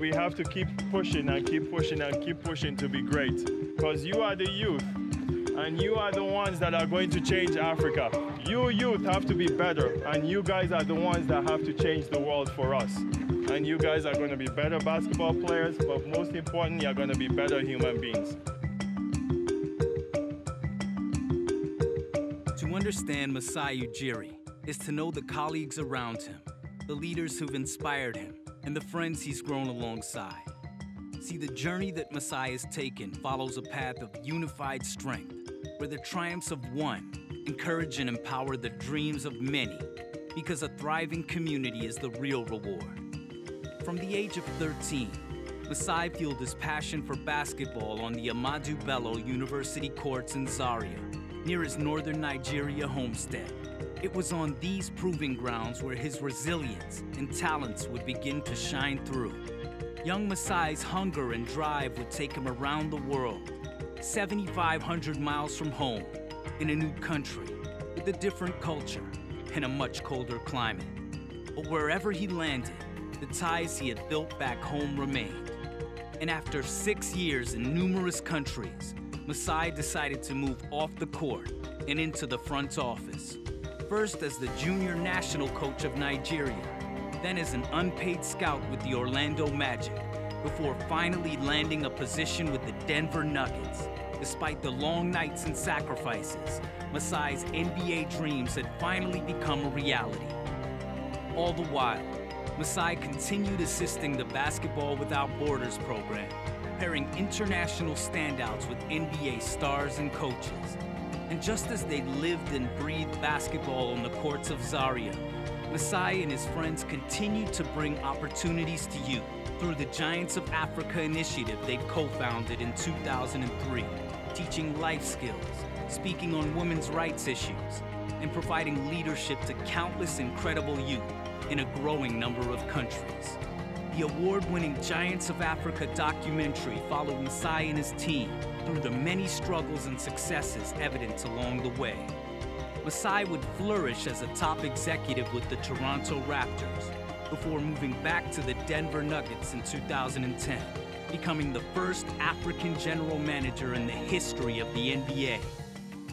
we have to keep pushing and keep pushing and keep pushing to be great. Because you are the youth, and you are the ones that are going to change Africa. You youth have to be better, and you guys are the ones that have to change the world for us. And you guys are going to be better basketball players, but most importantly, you're going to be better human beings. To understand Masai Ujiri is to know the colleagues around him, the leaders who've inspired him, and the friends he's grown alongside. See, the journey that Masai has taken follows a path of unified strength, where the triumphs of one encourage and empower the dreams of many, because a thriving community is the real reward. From the age of 13, Masai fueled his passion for basketball on the Ahmadu Bello University courts in Zaria, near his northern Nigeria homestead. It was on these proving grounds where his resilience and talents would begin to shine through. Young Masai's hunger and drive would take him around the world, 7,500 miles from home, in a new country, with a different culture and a much colder climate. But wherever he landed, the ties he had built back home remained. And after six years in numerous countries, Masai decided to move off the court and into the front office. First as the junior national coach of Nigeria, then as an unpaid scout with the Orlando Magic, before finally landing a position with the Denver Nuggets. Despite the long nights and sacrifices, Masai's NBA dreams had finally become a reality. All the while, Masai continued assisting the Basketball Without Borders program, pairing international standouts with NBA stars and coaches. And just as they lived and breathed basketball on the courts of Zaria, Masai and his friends continued to bring opportunities to youth through the Giants of Africa initiative they co-founded in 2003, teaching life skills, speaking on women's rights issues, and providing leadership to countless incredible youth in a growing number of countries. The award-winning Giants of Africa documentary followed Masai and his team through the many struggles and successes evident along the way. Masai would flourish as a top executive with the Toronto Raptors before moving back to the Denver Nuggets in 2010, becoming the first African general manager in the history of the NBA.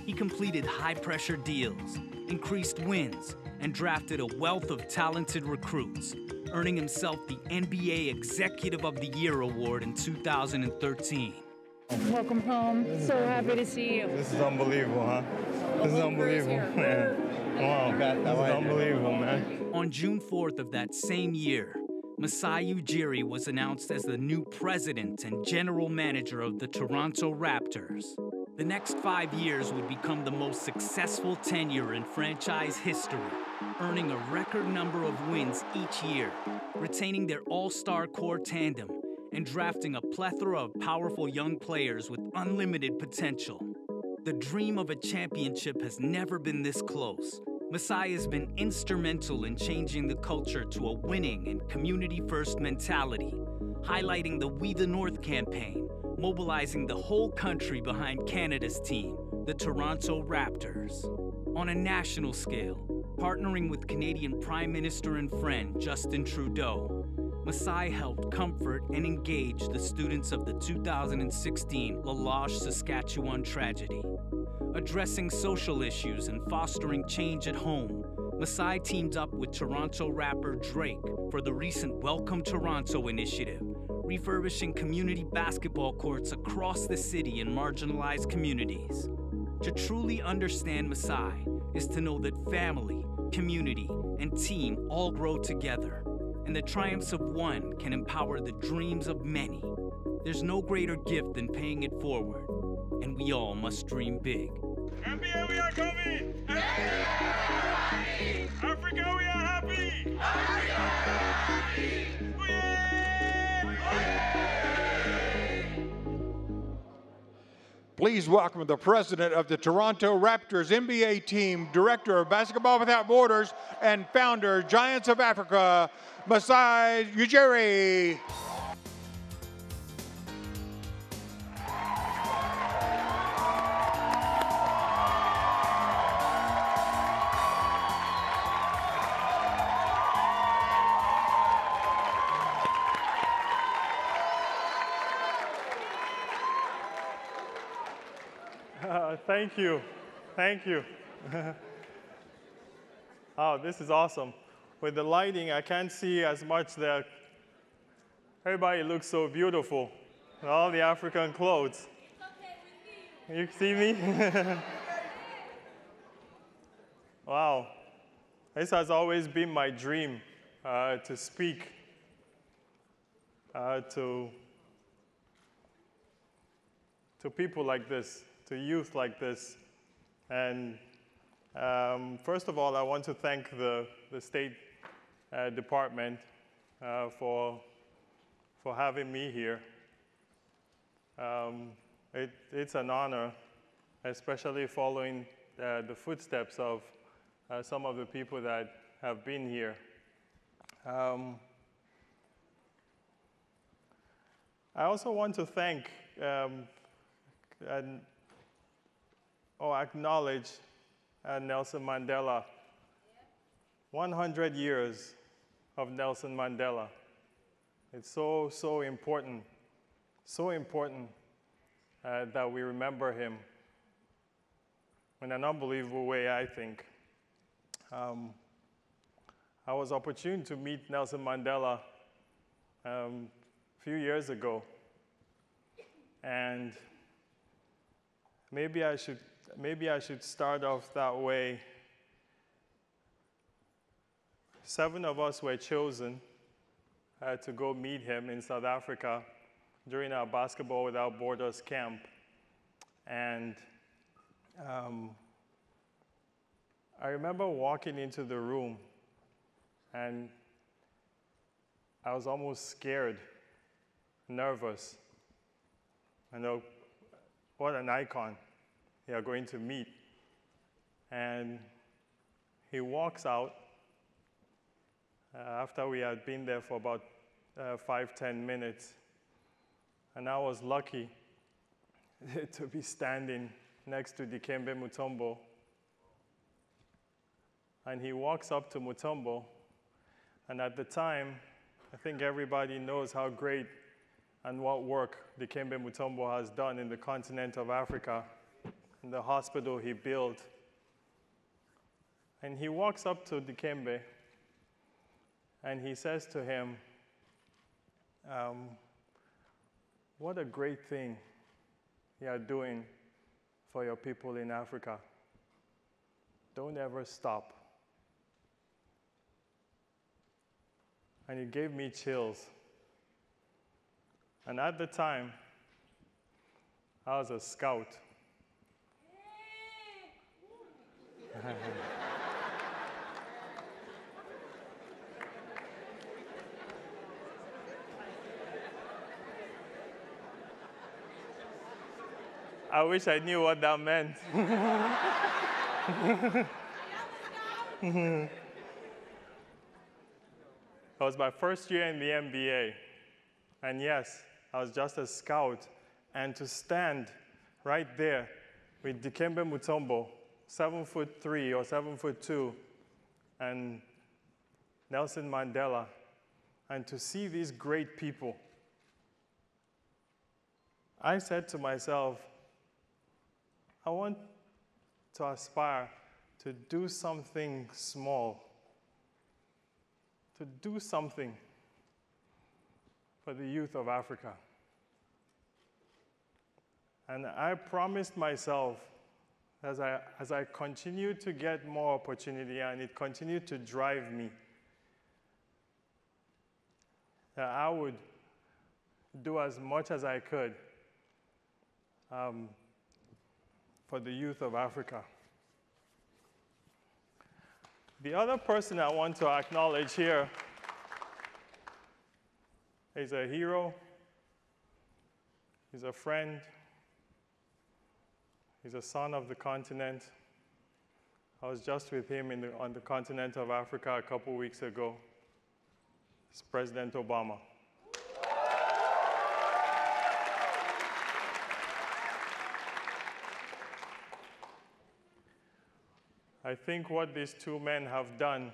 He completed high-pressure deals, increased wins, and drafted a wealth of talented recruits, earning himself the NBA Executive of the Year award in 2013. Welcome home. So happy to see you. This is unbelievable, huh? This is unbelievable, man. Wow, this is unbelievable, man. On June 4th of that same year, Masai Ujiri was announced as the new president and general manager of the Toronto Raptors. The next five years would become the most successful tenure in franchise history, earning a record number of wins each year, retaining their all-star core tandem, and drafting a plethora of powerful young players with unlimited potential. The dream of a championship has never been this close. Masai has been instrumental in changing the culture to a winning and community-first mentality, highlighting the We the North campaign, mobilizing the whole country behind Canada's team, the Toronto Raptors. On a national scale, partnering with Canadian Prime Minister and friend Justin Trudeau, Masai helped comfort and engage the students of the 2016 La Loche, Saskatchewan tragedy. Addressing social issues and fostering change at home, Masai teamed up with Toronto rapper Drake for the recent Welcome Toronto initiative, refurbishing community basketball courts across the city in marginalized communities. To truly understand Masai is to know that family, community, and team all grow together, and the triumphs of one can empower the dreams of many. There's no greater gift than paying it forward, and we all must dream big. NBA, we are coming! Africa, we are happy! Please welcome the president of the Toronto Raptors NBA team, director of Basketball Without Borders, and founder, Giants of Africa, Masai Ujiri. Thank you. Thank you. oh, this is awesome. With the lighting, I can't see as much there. Everybody looks so beautiful. All the African clothes. Okay, you see me? wow. This has always been my dream uh, to speak uh, to, to people like this, to youth like this. And um, first of all, I want to thank the, the State uh, Department uh, for, for having me here. Um, it, it's an honor, especially following uh, the footsteps of uh, some of the people that have been here. Um, I also want to thank um, and or acknowledge uh, Nelson Mandela. 100 years of Nelson Mandela. It's so, so important, so important uh, that we remember him in an unbelievable way, I think. Um, I was opportune to meet Nelson Mandela um, a few years ago, and maybe I should maybe I should start off that way. Seven of us were chosen uh, to go meet him in South Africa during our Basketball Without Borders camp, and. Um, I remember walking into the room and I was almost scared, nervous. I know what an icon you are going to meet. And he walks out uh, after we had been there for about uh, five, ten minutes. And I was lucky to be standing next to Dikembe Mutombo and he walks up to Mutombo. And at the time, I think everybody knows how great and what work Dikembe Mutombo has done in the continent of Africa, the hospital he built. And he walks up to Dikembe and he says to him, um, What a great thing you are doing for your people in Africa. Don't ever stop. and it gave me chills. And at the time, I was a scout. I wish I knew what that meant. that was my first year in the NBA. And yes, I was just a scout. And to stand right there with Dikembe Mutombo, seven foot three or seven foot two, and Nelson Mandela, and to see these great people, I said to myself, I want to aspire to do something small to do something for the youth of Africa. And I promised myself as I, as I continued to get more opportunity and it continued to drive me, that I would do as much as I could um, for the youth of Africa. The other person I want to acknowledge here is a hero, he's a friend, he's a son of the continent. I was just with him the, on the continent of Africa a couple weeks ago. It's President Obama. I think what these two men have done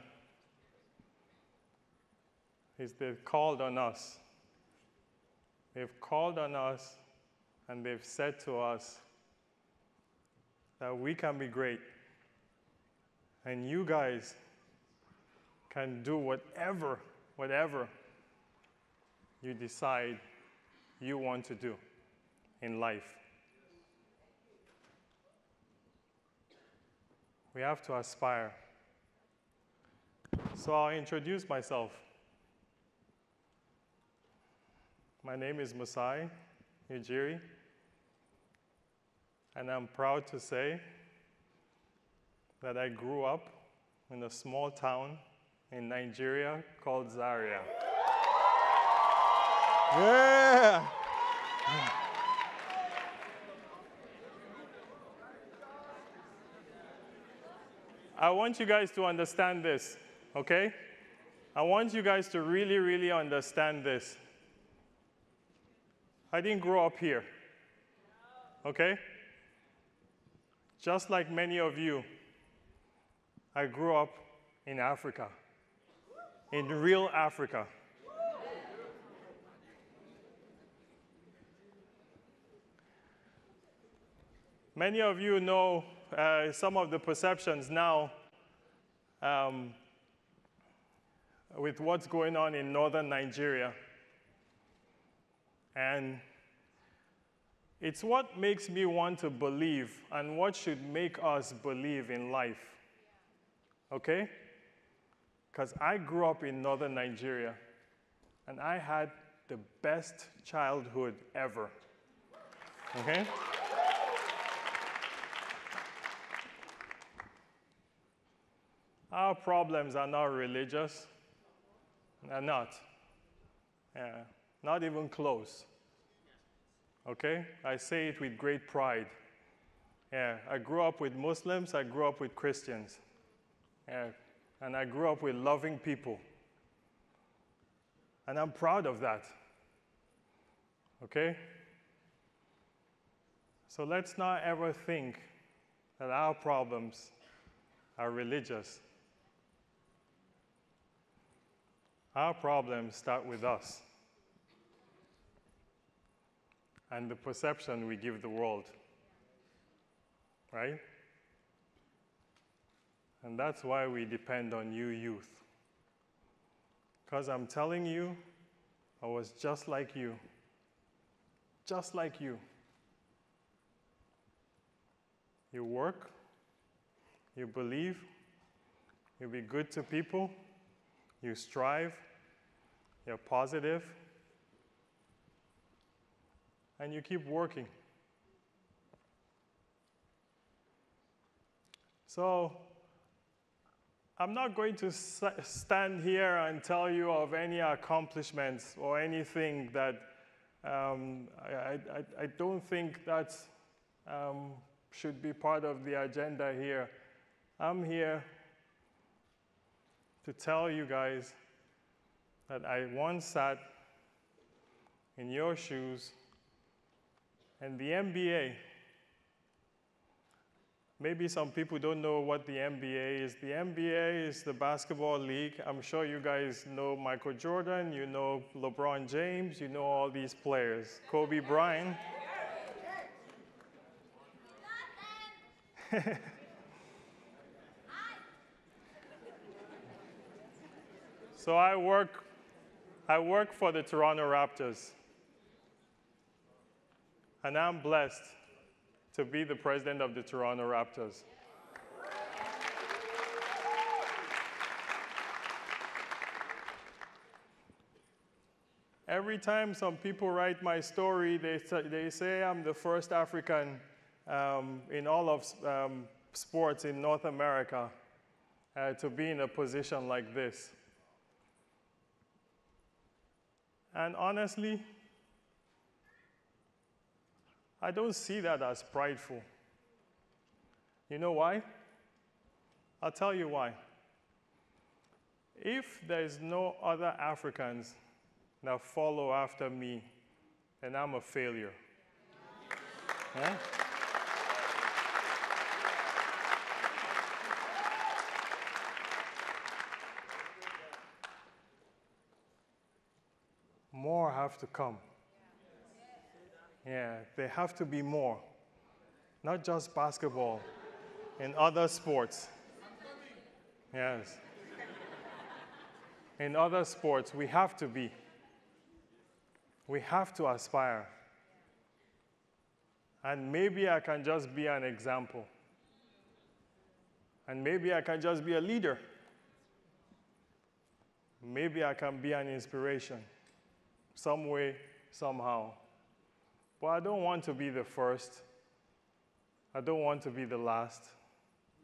is they've called on us. They've called on us and they've said to us that we can be great. And you guys can do whatever, whatever you decide you want to do in life. We have to aspire. So I'll introduce myself. My name is Masai Ujiri, and I'm proud to say that I grew up in a small town in Nigeria called Zaria. Yeah. I want you guys to understand this, okay? I want you guys to really, really understand this. I didn't grow up here, okay? Just like many of you, I grew up in Africa, in real Africa. Many of you know uh, some of the perceptions now um, with what's going on in northern Nigeria. And it's what makes me want to believe and what should make us believe in life. Okay? Because I grew up in northern Nigeria and I had the best childhood ever. Okay? Our problems are not religious. They're not. Yeah, not even close. Okay? I say it with great pride. Yeah, I grew up with Muslims, I grew up with Christians. Yeah, and I grew up with loving people. And I'm proud of that. Okay? So let's not ever think that our problems are religious. Our problems start with us and the perception we give the world. Right? And that's why we depend on you, youth. Because I'm telling you, I was just like you. Just like you. You work, you believe, you be good to people you strive, you're positive, and you keep working. So, I'm not going to stand here and tell you of any accomplishments or anything that um, I, I, I, don't think that um, should be part of the agenda here. I'm here to tell you guys that I once sat in your shoes and the NBA. Maybe some people don't know what the NBA is. The NBA is the basketball league. I'm sure you guys know Michael Jordan, you know LeBron James, you know all these players. Kobe Bryant. So I work, I work for the Toronto Raptors. And I'm blessed to be the president of the Toronto Raptors. Every time some people write my story, they, they say I'm the first African um, in all of um, sports in North America uh, to be in a position like this. And honestly, I don't see that as prideful. You know why? I'll tell you why. If there's no other Africans that follow after me, then I'm a failure. Yeah? have to come. Yeah, there have to be more. not just basketball, in other sports. Yes. In other sports, we have to be. We have to aspire. And maybe I can just be an example. And maybe I can just be a leader. Maybe I can be an inspiration, some way, somehow. But I don't want to be the first. I don't want to be the last.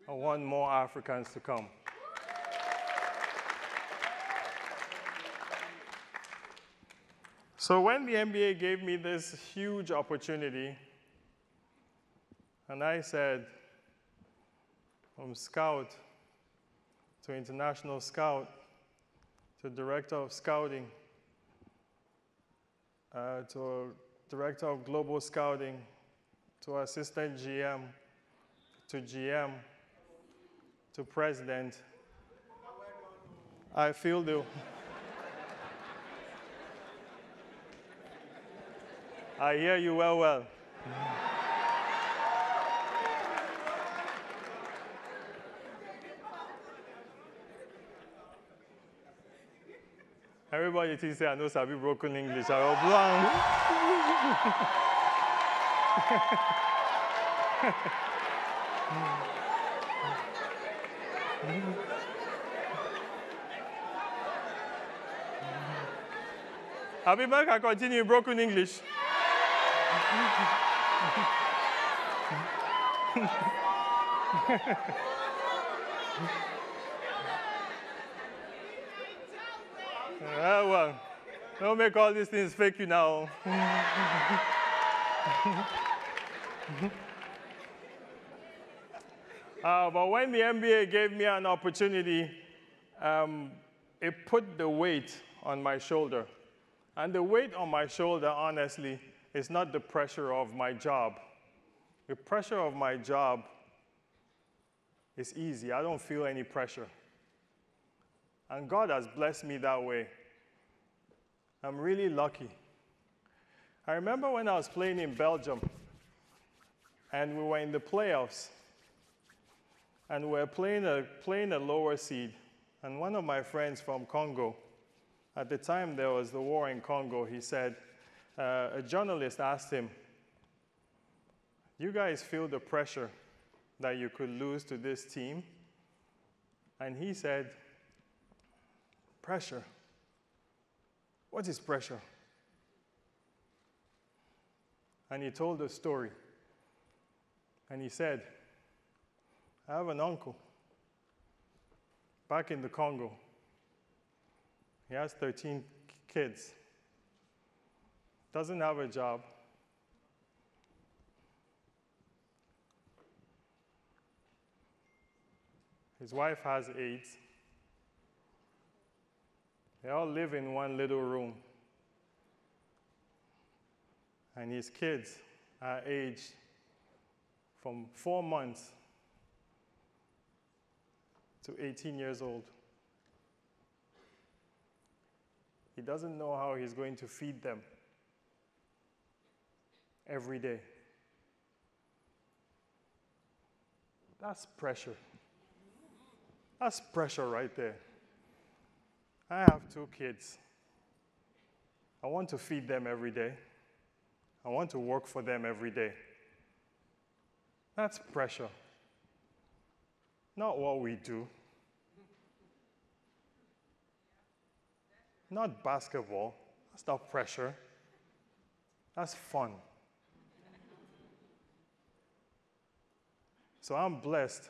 I want more Africans to come. So when the NBA gave me this huge opportunity, and I said, from scout to international scout to director of scouting uh, to director of global scouting to assistant GM to GM to president. I feel the I hear you well, well. Everybody thinks I know Sabi broken English. I go blank. Be back. I continue in broken English. Ah, well, don't make all these things fake you now. uh, but when the NBA gave me an opportunity, um, it put the weight on my shoulder. And the weight on my shoulder, honestly, is not the pressure of my job. The pressure of my job is easy. I don't feel any pressure. And God has blessed me that way. I'm really lucky. I remember when I was playing in Belgium and we were in the playoffs and we were playing a, playing a lower seed. And one of my friends from Congo, at the time there was the war in Congo, he said, uh, a journalist asked him, You guys feel the pressure that you could lose to this team? And he said, Pressure. What is pressure? And he told a story. And he said, I have an uncle back in the Congo. He has 13 kids, doesn't have a job. His wife has AIDS. They all live in one little room. And his kids are aged from four months to 18 years old. He doesn't know how he's going to feed them every day. That's pressure. That's pressure right there. I have two kids. I want to feed them every day. I want to work for them every day. That's pressure. Not what we do. Not basketball. That's not pressure. That's fun. So I'm blessed.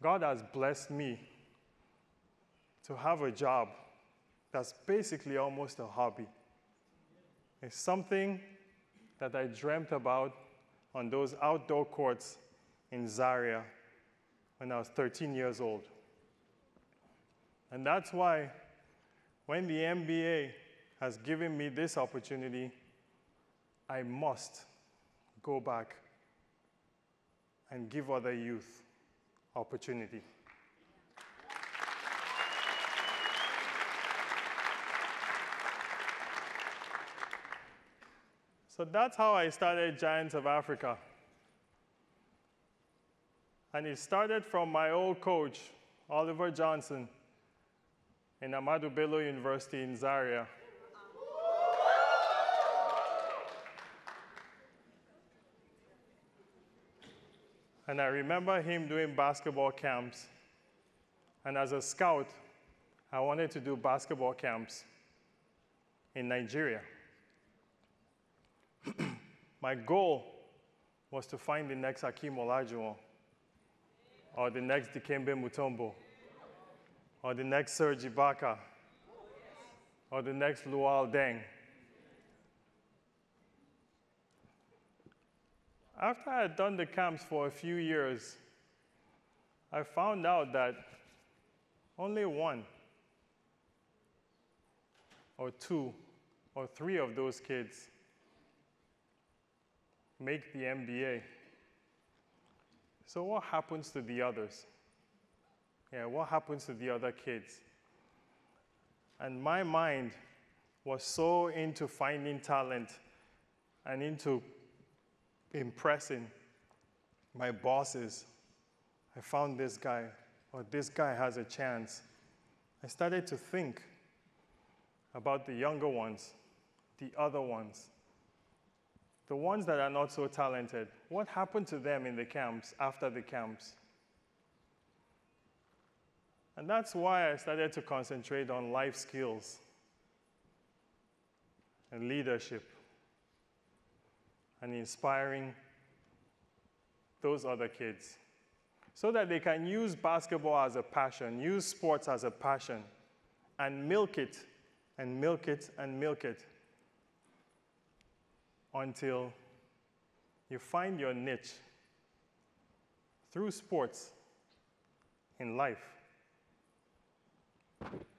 God has blessed me to have a job that's basically almost a hobby. It's something that I dreamt about on those outdoor courts in Zaria when I was 13 years old. And that's why when the NBA has given me this opportunity, I must go back and give other youth opportunity. So that's how I started Giants of Africa. And it started from my old coach, Oliver Johnson, in Ahmadu Bello University in Zaria. And I remember him doing basketball camps. And as a scout, I wanted to do basketball camps in Nigeria. My goal was to find the next Hakeem Olajuwon, or the next Dikembe Mutombo, or the next Serge Ibaka, or the next Luol Deng. After I had done the camps for a few years, I found out that only one or two or three of those kids make the NBA. So, what happens to the others? Yeah, what happens to the other kids? And my mind was so into finding talent and into impressing my bosses. I found this guy, or this guy has a chance. I started to think about the younger ones, the other ones, the ones that are not so talented. What happened to them in the camps, after the camps? And that's why I started to concentrate on life skills and leadership and inspiring those other kids so that they can use basketball as a passion, use sports as a passion, and milk it and milk it and milk it until you find your niche through sports in life.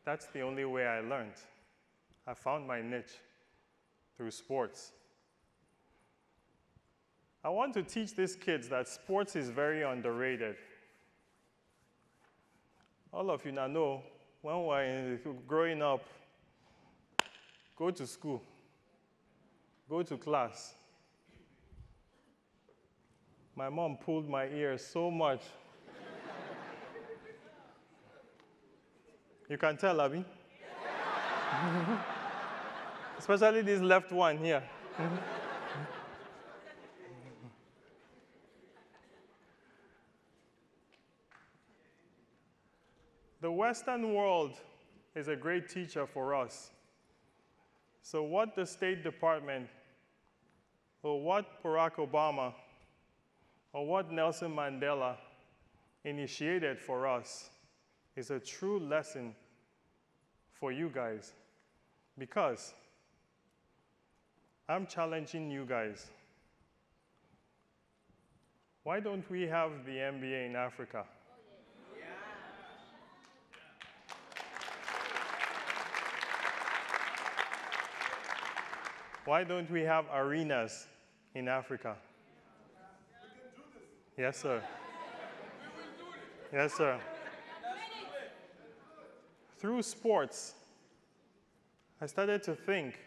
That's the only way I learned. I found my niche through sports. I want to teach these kids that sports is very underrated. All of you now know when we were growing up, go to school, go to class. My mom pulled my ears so much. you can tell, Abby? Especially this left one here. The Western world is a great teacher for us. So, what the State Department, or what Barack Obama, or what Nelson Mandela initiated for us is a true lesson for you guys. Because I'm challenging you guys. Why don't we have the NBA in Africa? Why don't we have arenas in Africa? Yes, sir. Yes, sir. Through sports, I started to think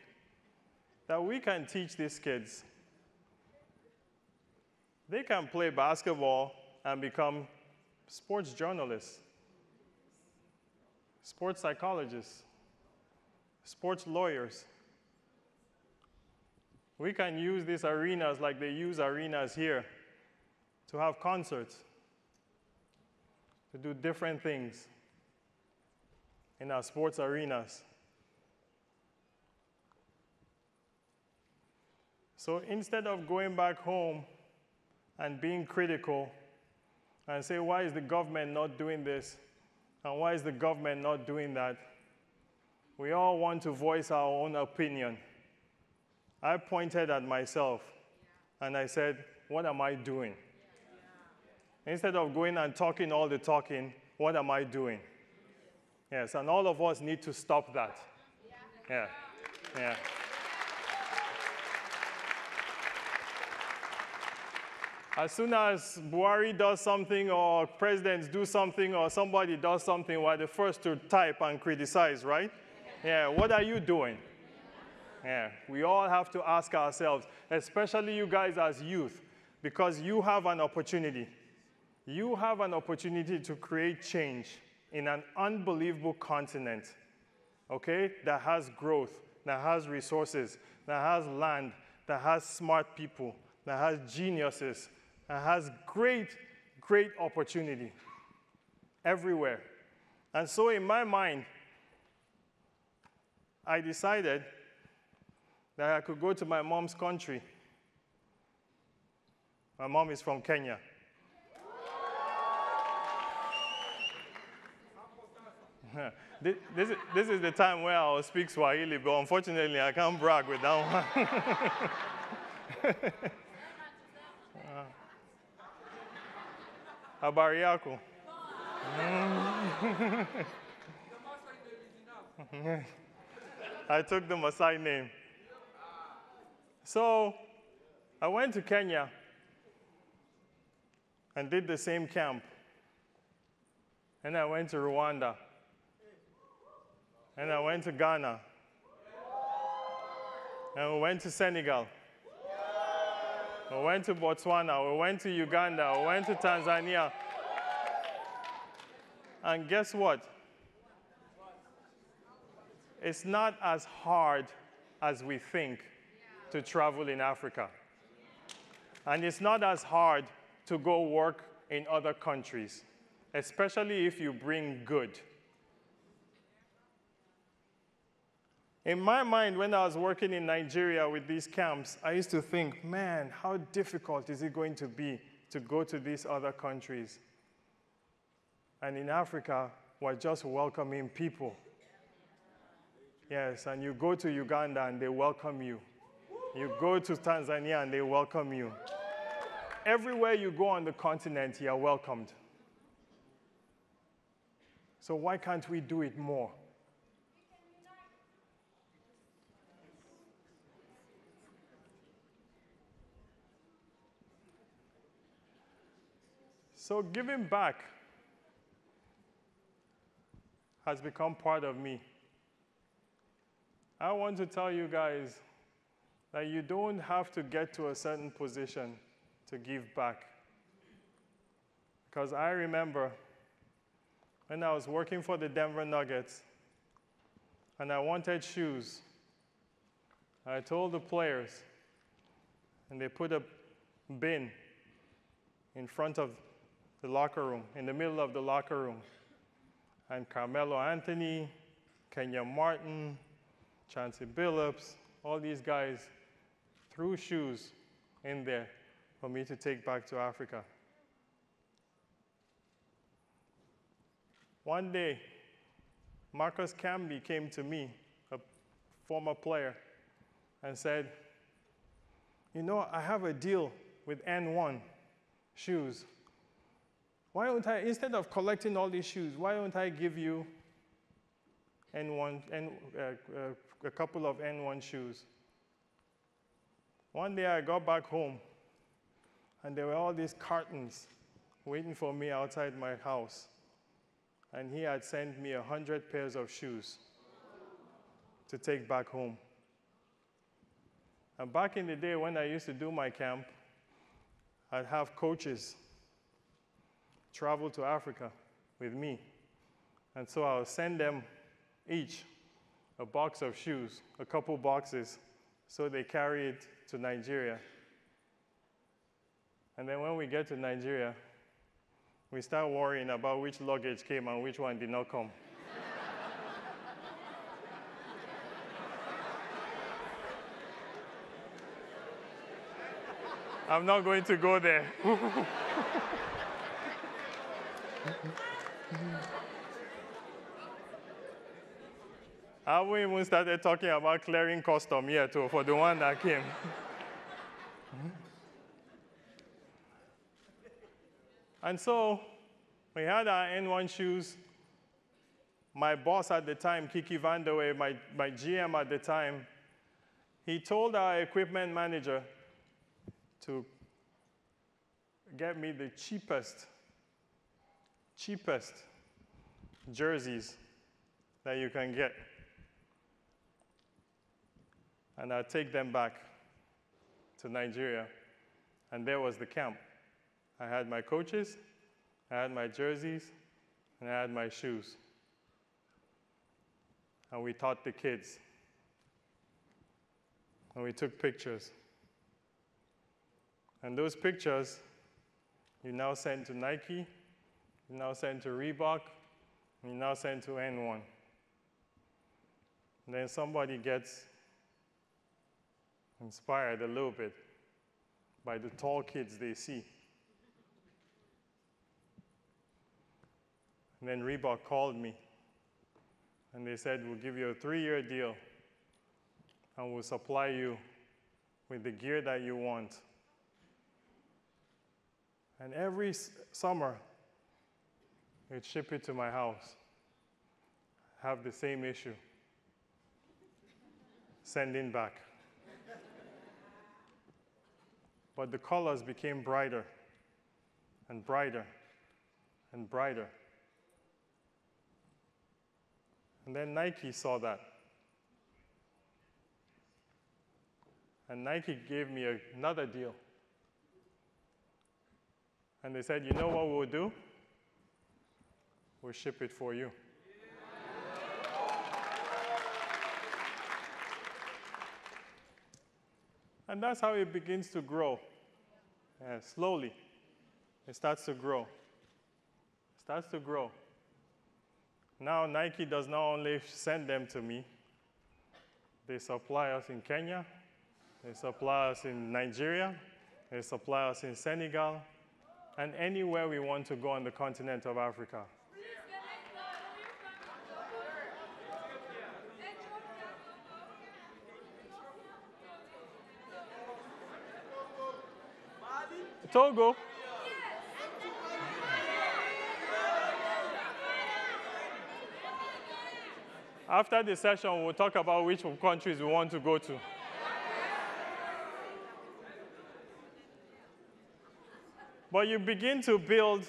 that we can teach these kids. They can play basketball and become sports journalists, sports psychologists, sports lawyers. We can use these arenas like they use arenas here to have concerts, to do different things in our sports arenas. So instead of going back home and being critical and say, why is the government not doing this? And why is the government not doing that? We all want to voice our own opinion. I pointed at myself and I said, What am I doing? Instead of going and talking all the talking, what am I doing? Yes, and all of us need to stop that. Yeah. Yeah. As soon as Buhari does something, or presidents do something, or somebody does something, we're the first to type and criticize, right? Yeah, what are you doing? Yeah, we all have to ask ourselves, especially you guys as youth, because you have an opportunity. You have an opportunity to create change in an unbelievable continent, okay, that has growth, that has resources, that has land, that has smart people, that has geniuses, that has great, great opportunity everywhere. And so, in my mind, I decided that I could go to my mom's country. My mom is from Kenya. this, this, is, this is the time where I'll speak Swahili, but unfortunately, I can't brag with that one. Uh, Habari yako? I took the Maasai name. So I went to Kenya and did the same camp. And I went to Rwanda. And I went to Ghana. And we went to Senegal. We went to Botswana. We went to Uganda. We went to Tanzania. And guess what? It's not as hard as we think to travel in Africa. And it's not as hard to go work in other countries, especially if you bring good. In my mind, when I was working in Nigeria with these camps, I used to think, man, how difficult is it going to be to go to these other countries? And in Africa, we're just welcoming people. Yes, and you go to Uganda and they welcome you. You go to Tanzania and they welcome you. Everywhere you go on the continent, you are welcomed. So why can't we do it more? So giving back has become part of me. I want to tell you guys that you don't have to get to a certain position to give back. Because I remember when I was working for the Denver Nuggets and I wanted shoes, I told the players, and they put a bin in front of the locker room, in the middle of the locker room. And Carmelo Anthony, Kenyon Martin, Chauncey Billups, all these guys threw shoes in there for me to take back to Africa. One day, Marcus Camby came to me, a former player, and said, You know, I have a deal with And1 shoes. Why don't I, instead of collecting all these shoes, why don't I give you And1, N, uh, uh, a couple of And1 shoes? One day I got back home, and there were all these cartons waiting for me outside my house. And he had sent me a 100 pairs of shoes to take back home. And back in the day when I used to do my camp, I'd have coaches travel to Africa with me. And so I would send them each a box of shoes, a couple boxes, so they carry it to Nigeria. And then when we get to Nigeria, we start worrying about which luggage came and which one did not come. I'm not going to go there. I haven't even started talking about clearing custom yet too, for the one that came. and so we had our And1 shoes. My boss at the time, Kiki Vandeweghe, my, my GM at the time, he told our equipment manager to get me the cheapest, cheapest jerseys that you can get and I'd take them back to Nigeria. And there was the camp. I had my coaches, I had my jerseys, and I had my shoes. And we taught the kids. And we took pictures. And those pictures you now send to Nike, you now send to Reebok, you now send to And1. And then somebody gets inspired a little bit by the tall kids they see. And then Reebok called me and they said, We'll give you a three year deal and we'll supply you with the gear that you want. And every summer, they'd ship it to my house. Have the same issue. Sending back. But the colors became brighter and brighter and brighter. And then Nike saw that. And Nike gave me another deal. And they said, you know what we'll do? We'll ship it for you. And that's how it begins to grow. Yeah, slowly, it starts to grow. It starts to grow. Now, Nike does not only send them to me, they supply us in Kenya, they supply us in Nigeria, they supply us in Senegal, and anywhere we want to go on the continent of Africa. Togo. After the session, we'll talk about which countries we want to go to. But you begin to build,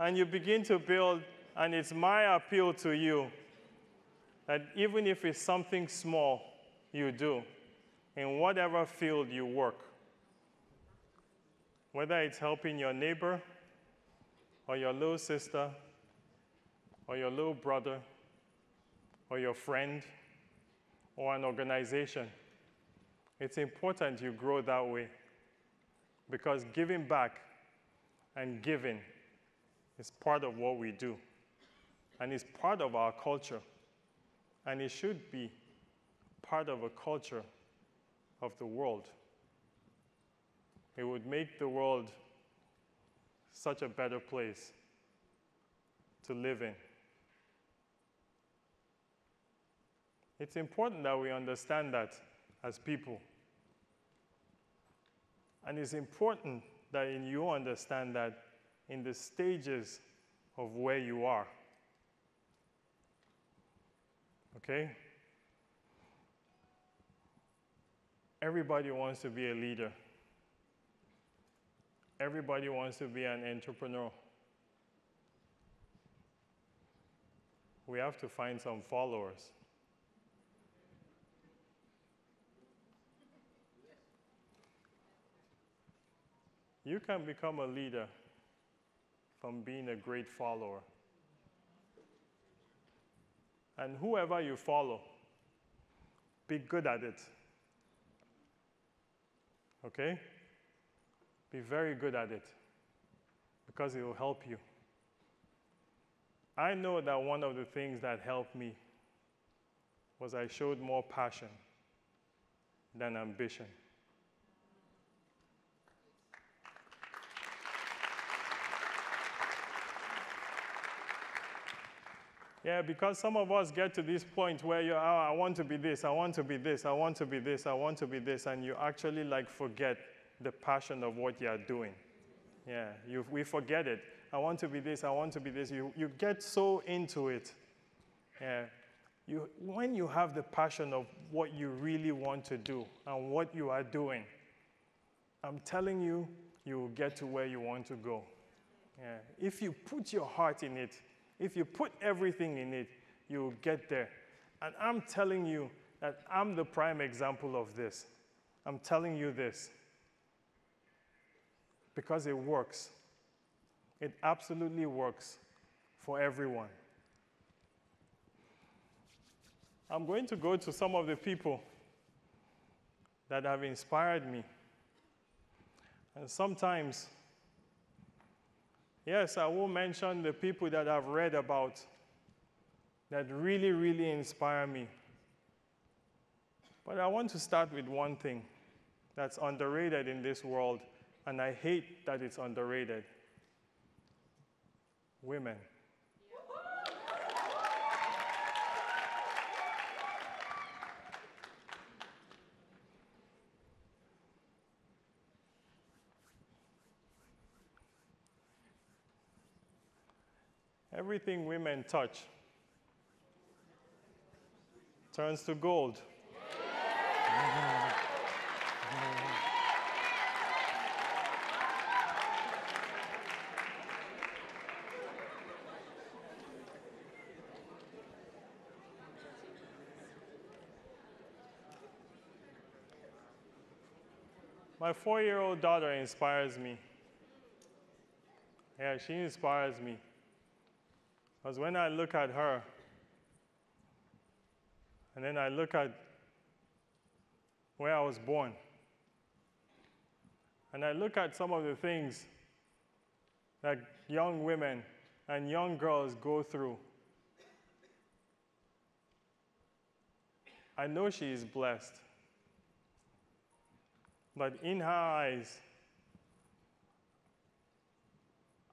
and you begin to build, and it's my appeal to you that even if it's something small you do, in whatever field you work, whether it's helping your neighbor, or your little sister, or your little brother, or your friend or an organization, it's important you grow that way because giving back and giving is part of what we do and it's part of our culture and it should be part of a culture of the world. It would make the world such a better place to live in. It's important that we understand that as people. And it's important that you understand that in the stages of where you are. Okay? Everybody wants to be a leader. Everybody wants to be an entrepreneur. We have to find some followers. You can become a leader from being a great follower. And whoever you follow, be good at it. Okay? Be very good at it because it will help you. I know that one of the things that helped me was I showed more passion than ambition. Yeah, because some of us get to this point where you, oh, I want to be this, I want to be this, I want to be this, I want to be this, and you actually like forget the passion of what you are doing. Yeah, you, we forget it. I want to be this, I want to be this. You, you get so into it. Yeah. You, when you have the passion of what you really want to do and what you are doing, I'm telling you, you will get to where you want to go. Yeah. If you put your heart in it, if you put everything in it, you'll get there. And I'm telling you that I'm the prime example of this. I'm telling you this because it works. It absolutely works for everyone. I'm going to go to some of the people that have inspired me. And sometimes, yes, I will mention the people that I've read about that really, really inspire me. But I want to start with one thing that's underrated in this world, and I hate that it's underrated women. Everything women touch turns to gold. My four year old daughter inspires me. Yeah, she inspires me. Because when I look at her, and then I look at where I was born, and I look at some of the things that young women and young girls go through, I know she is blessed. But in her eyes,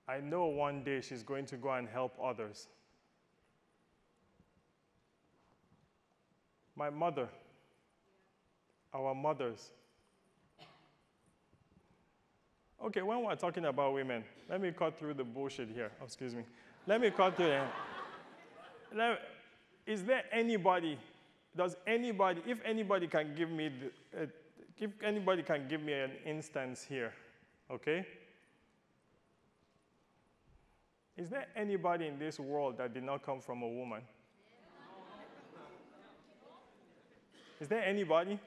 I know one day she's going to go and help others. My mother, our mothers. Okay, when we're talking about women, let me cut through the bullshit here. Oh, excuse me. Let me cut through is there anybody, does anybody, if anybody can give me the, uh, if anybody can give me an instance here, okay? Is there anybody in this world that did not come from a woman? Is there anybody?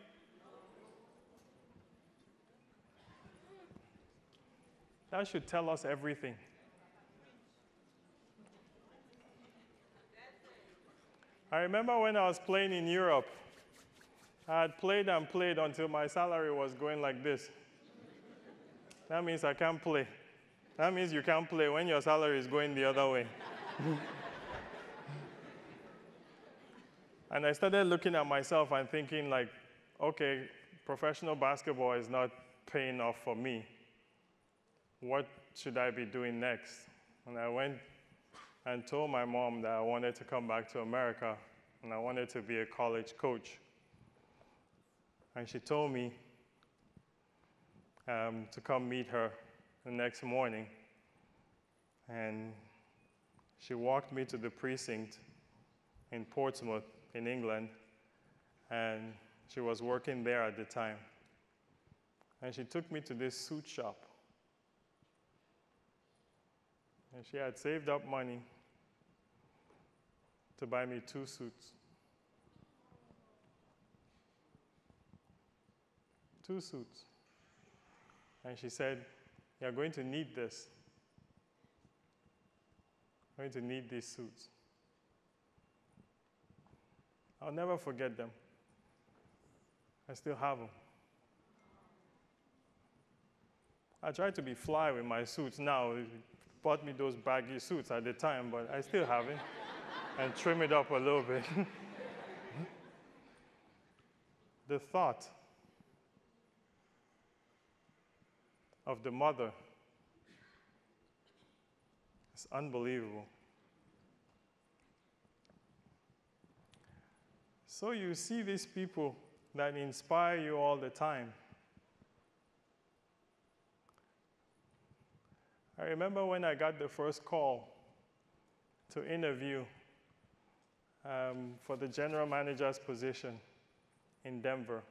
That should tell us everything. I remember when I was playing in Europe, I had played and played until my salary was going like this. That means I can't play. That means you can't play when your salary is going the other way. and I started looking at myself and thinking, like, okay, professional basketball is not paying off for me. What should I be doing next? And I went and told my mom that I wanted to come back to America and I wanted to be a college coach. And she told me um, to come meet her the next morning. And she walked me to the precinct in Portsmouth, in England. And she was working there at the time. And she took me to this suit shop. And she had saved up money to buy me two suits. Two suits. And she said, You're going to need this. You're going to need these suits. I'll never forget them. I still have them. I try to be fly with my suits now. Bought me those baggy suits at the time, but I still have it and trim it up a little bit. the thought of the mother. It's unbelievable. So you see these people that inspire you all the time. I remember when I got the first call to interview um, for the general manager's position in Denver.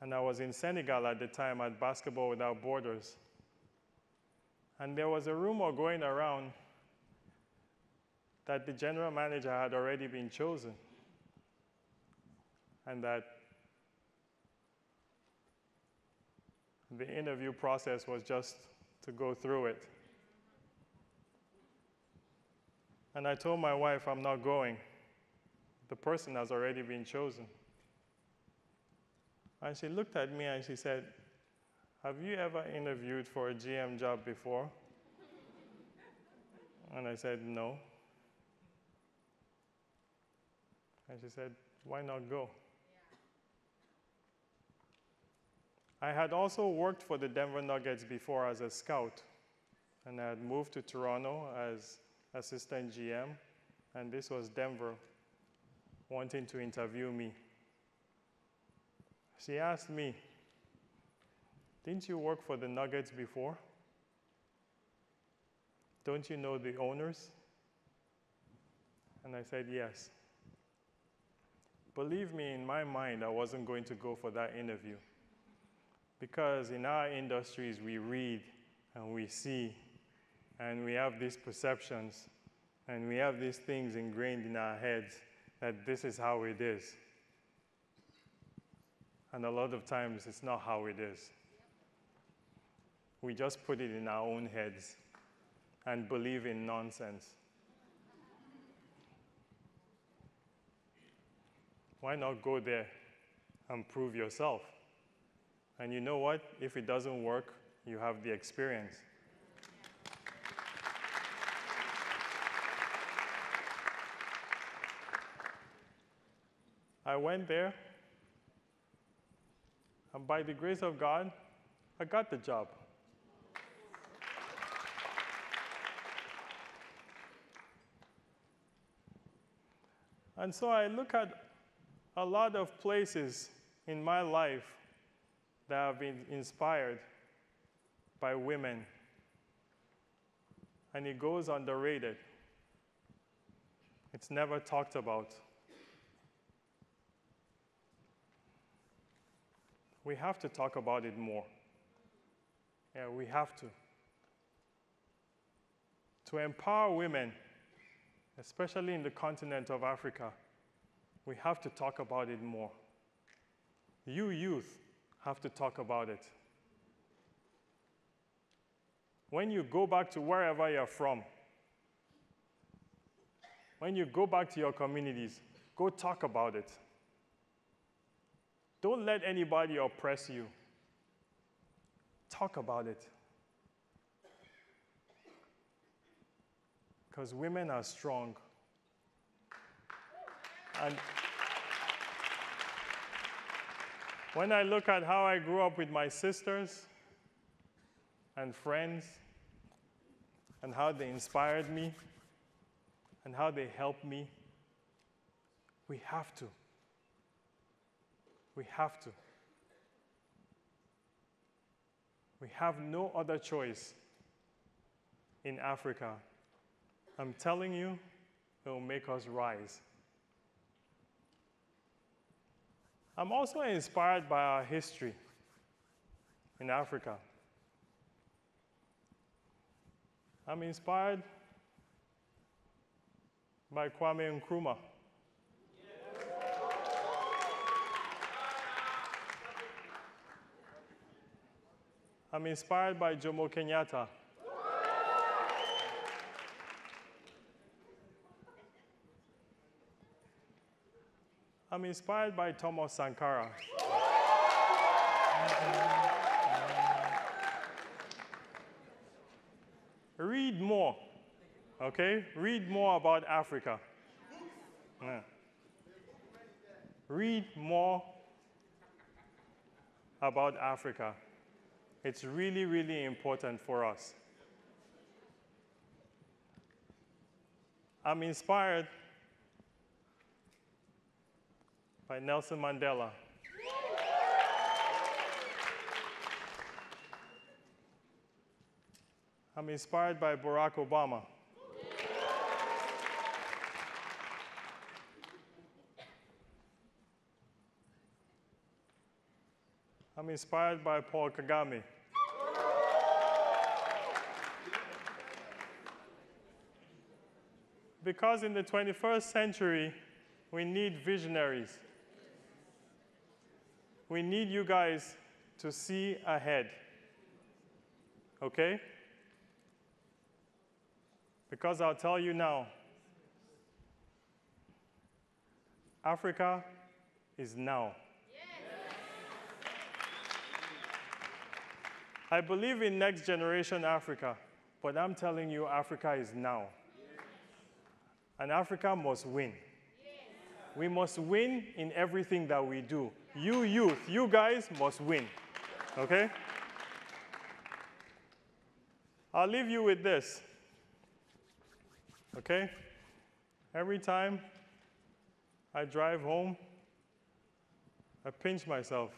And I was in Senegal at the time at Basketball Without Borders. And there was a rumor going around that the general manager had already been chosen. And that the interview process was just to go through it. And I told my wife, I'm not going. The person has already been chosen. And she looked at me and she said, Have you ever interviewed for a GM job before? And I said, No. And she said, Why not go? I had also worked for the Denver Nuggets before as a scout, and I had moved to Toronto as assistant GM, and this was Denver wanting to interview me. She asked me, Didn't you work for the Nuggets before? Don't you know the owners? And I said, Yes. Believe me, in my mind, I wasn't going to go for that interview. Because in our industries, we read and we see, and we have these perceptions, and we have these things ingrained in our heads that this is how it is. And a lot of times, it's not how it is. We just put it in our own heads and believe in nonsense. Why not go there and prove yourself? And you know what? If it doesn't work, you have the experience. I went there, and by the grace of God, I got the job. And so I look at a lot of places in my life that have been inspired by women. And it goes underrated. It's never talked about. We have to talk about it more. Yeah, we have to. To empower women, especially in the continent of Africa, we have to talk about it more. You youth, have to talk about it. When you go back to wherever you're from, when you go back to your communities, go talk about it. Don't let anybody oppress you. Talk about it. Because women are strong. And When I look at how I grew up with my sisters and friends, and how they inspired me, and how they helped me, we have to. We have to. We have no other choice in Africa. I'm telling you, it will make us rise. I'm also inspired by our history in Africa. I'm inspired by Kwame Nkrumah. I'm inspired by Jomo Kenyatta. I'm inspired by Thomas Sankara. Read more, okay? Read more about Africa. Yeah. Read more about Africa. It's really, really important for us. I'm inspired by Nelson Mandela. I'm inspired by Barack Obama. I'm inspired by Paul Kagame. Because in the 21st century, we need visionaries. We need you guys to see ahead. Okay? Because I'll tell you now Africa is now. I believe in next generation Africa, but I'm telling you, Africa is now. And Africa must win. We must win in everything that we do. You youth, you guys must win. Okay? I'll leave you with this. Okay? Every time I drive home, I pinch myself.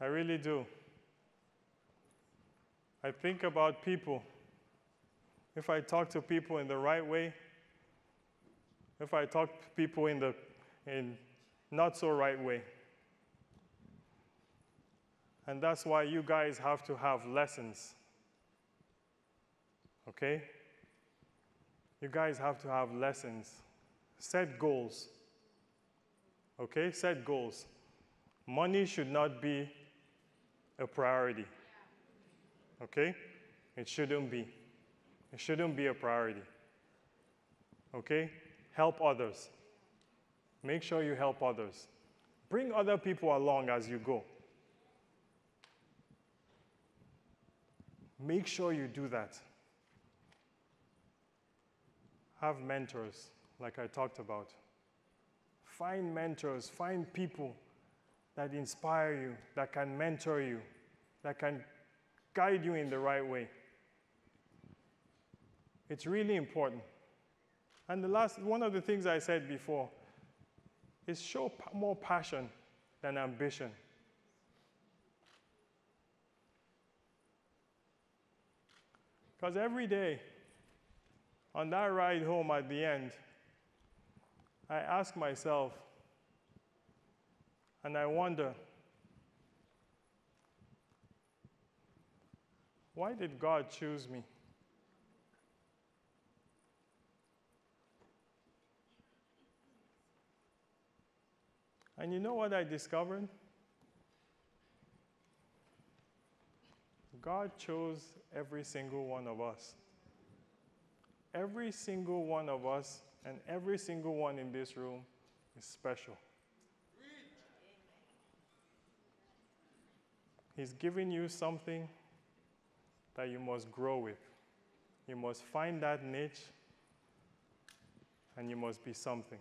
I really do. I think about people. If I talk to people in the right way, if I talk to people in the in not so right way. And that's why you guys have to have lessons. Okay? You guys have to have lessons. Set goals. Okay? Set goals. Money should not be a priority. Okay? It shouldn't be. It shouldn't be a priority. Okay? Help others. Make sure you help others. Bring other people along as you go. Make sure you do that. Have mentors, like I talked about. Find mentors, find people that inspire you, that can mentor you, that can guide you in the right way. It's really important. And the last, one of the things I said before is show more passion than ambition. Because every day, on that ride home at the end, I ask myself, and I wonder, why did God choose me? And you know what I discovered? God chose every single one of us. Every single one of us and every single one in this room is special. He's giving you something that you must grow with. You must find that niche and you must be something.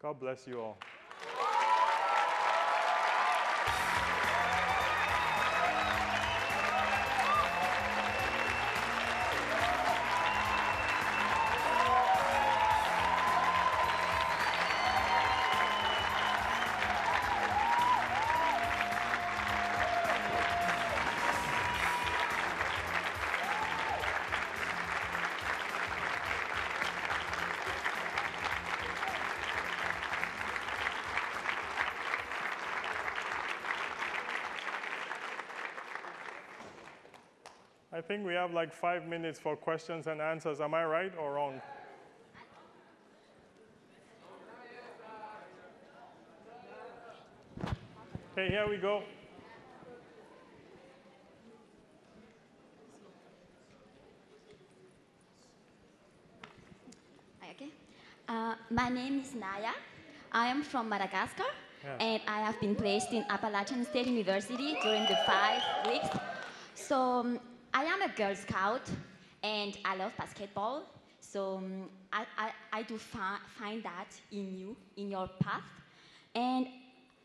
God bless you all. Think we have like five minutes for questions and answers. Am I right or wrong? Okay, here we go. Okay. Uh, my name is Naya. I am from Madagascar, Yeah. and I have been placed in Appalachian State University during the five weeks. So um, I am a Girl Scout, and I love basketball. So um, I, I, I do fi- find that in you, in your path, and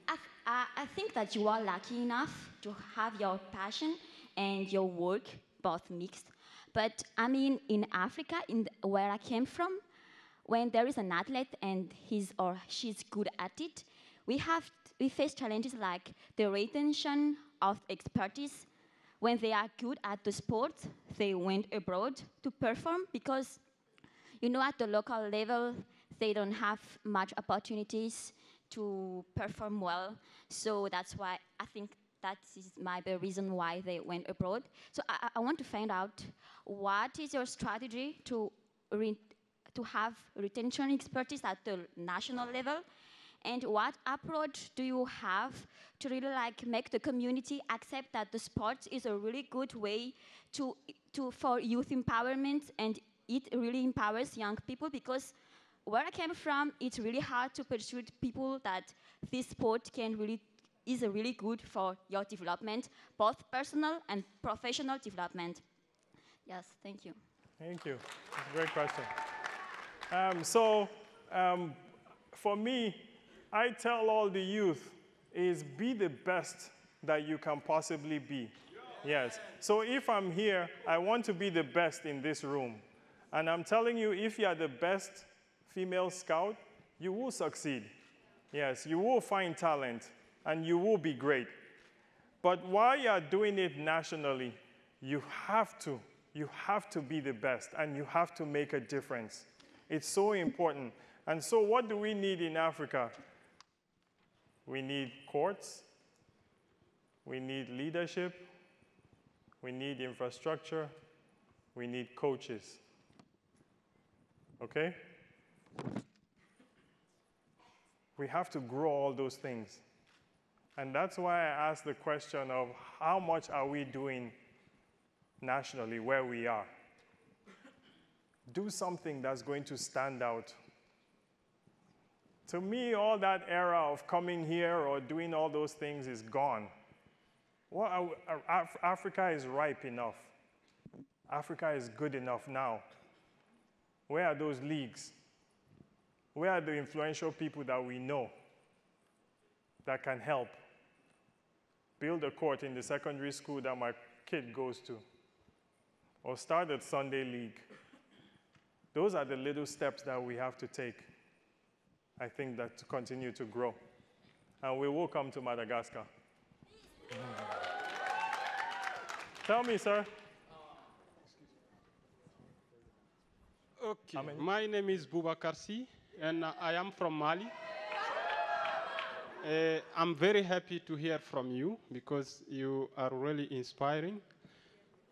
I, I, I think that you are lucky enough to have your passion and your work both mixed. But I mean, in Africa, in the, where I came from, when there is an athlete and he's or she's good at it, we have we face challenges like the retention of expertise. When they are good at the sport, they went abroad to perform because, you know, at the local level, they don't have much opportunities to perform well. So that's why I think that is my the reason why they went abroad. So I, I- want to find out what is your strategy to to have retention expertise at the national level, and what approach do you have to really like make the community accept that the sport is a really good way to to for youth empowerment and it really empowers young people because where I came from, it's really hard to persuade people that this sport can really is really good for your development, both personal and professional development. Yes, thank you. Thank you. That's a great question. Um, so, um, for me, I tell all the youth is be the best that you can possibly be. Yes. So if I'm here, I want to be the best in this room. And I'm telling you, if you are the best female scout, you will succeed. Yes, you will find talent and you will be great. But while you are doing it nationally, you have to, you have to be the best and you have to make a difference. It's so important. And so, what do we need in Africa? We need courts, we need leadership, we need infrastructure, we need coaches. Okay? We have to grow all those things. And that's why I asked the question of how much are we doing nationally where we are? Do something that's going to stand out. To me, all that era of coming here or doing all those things is gone. Well, uh, Af Africa is ripe enough. Africa is good enough now. Where are those leagues? Where are the influential people that we know that can help? Build a court in the secondary school that my kid goes to, or start a Sunday league. Those are the little steps that we have to take, I think, that to continue to grow. And we will come to Madagascar. Tell me, sir. Okay, my name is Boubacar Sy and I am from Mali. Uh, I'm very happy to hear from you because you are really inspiring.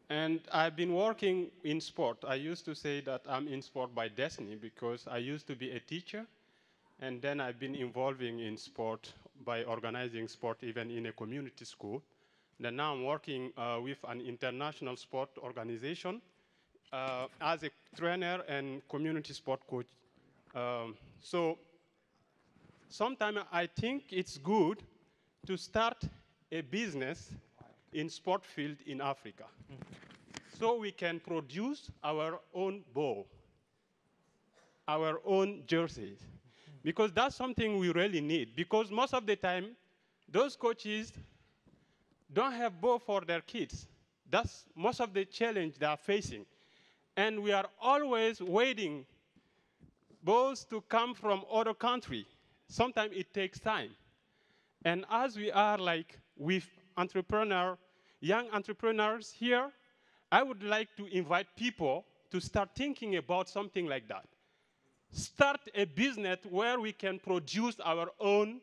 And I've been working in sport. I used to say that I'm in sport by destiny because I used to be a teacher, and then I've been involving in sport by organizing sport even in a community school. Then now I'm working uh, with an international sport organization uh, as a trainer and community sport coach um, so sometimes I think it's good to start a business in sport field in Africa. Mm. So we can produce our own ball, our own jerseys. Because that's something we really need. Because most of the time, those coaches don't have ball for their kids. That's most of the challenge they are facing. And we are always waiting both to come from other country. Sometimes it takes time. And as we are like with entrepreneur, young entrepreneurs here, I would like to invite people to start thinking about something like that. Start a business where we can produce our own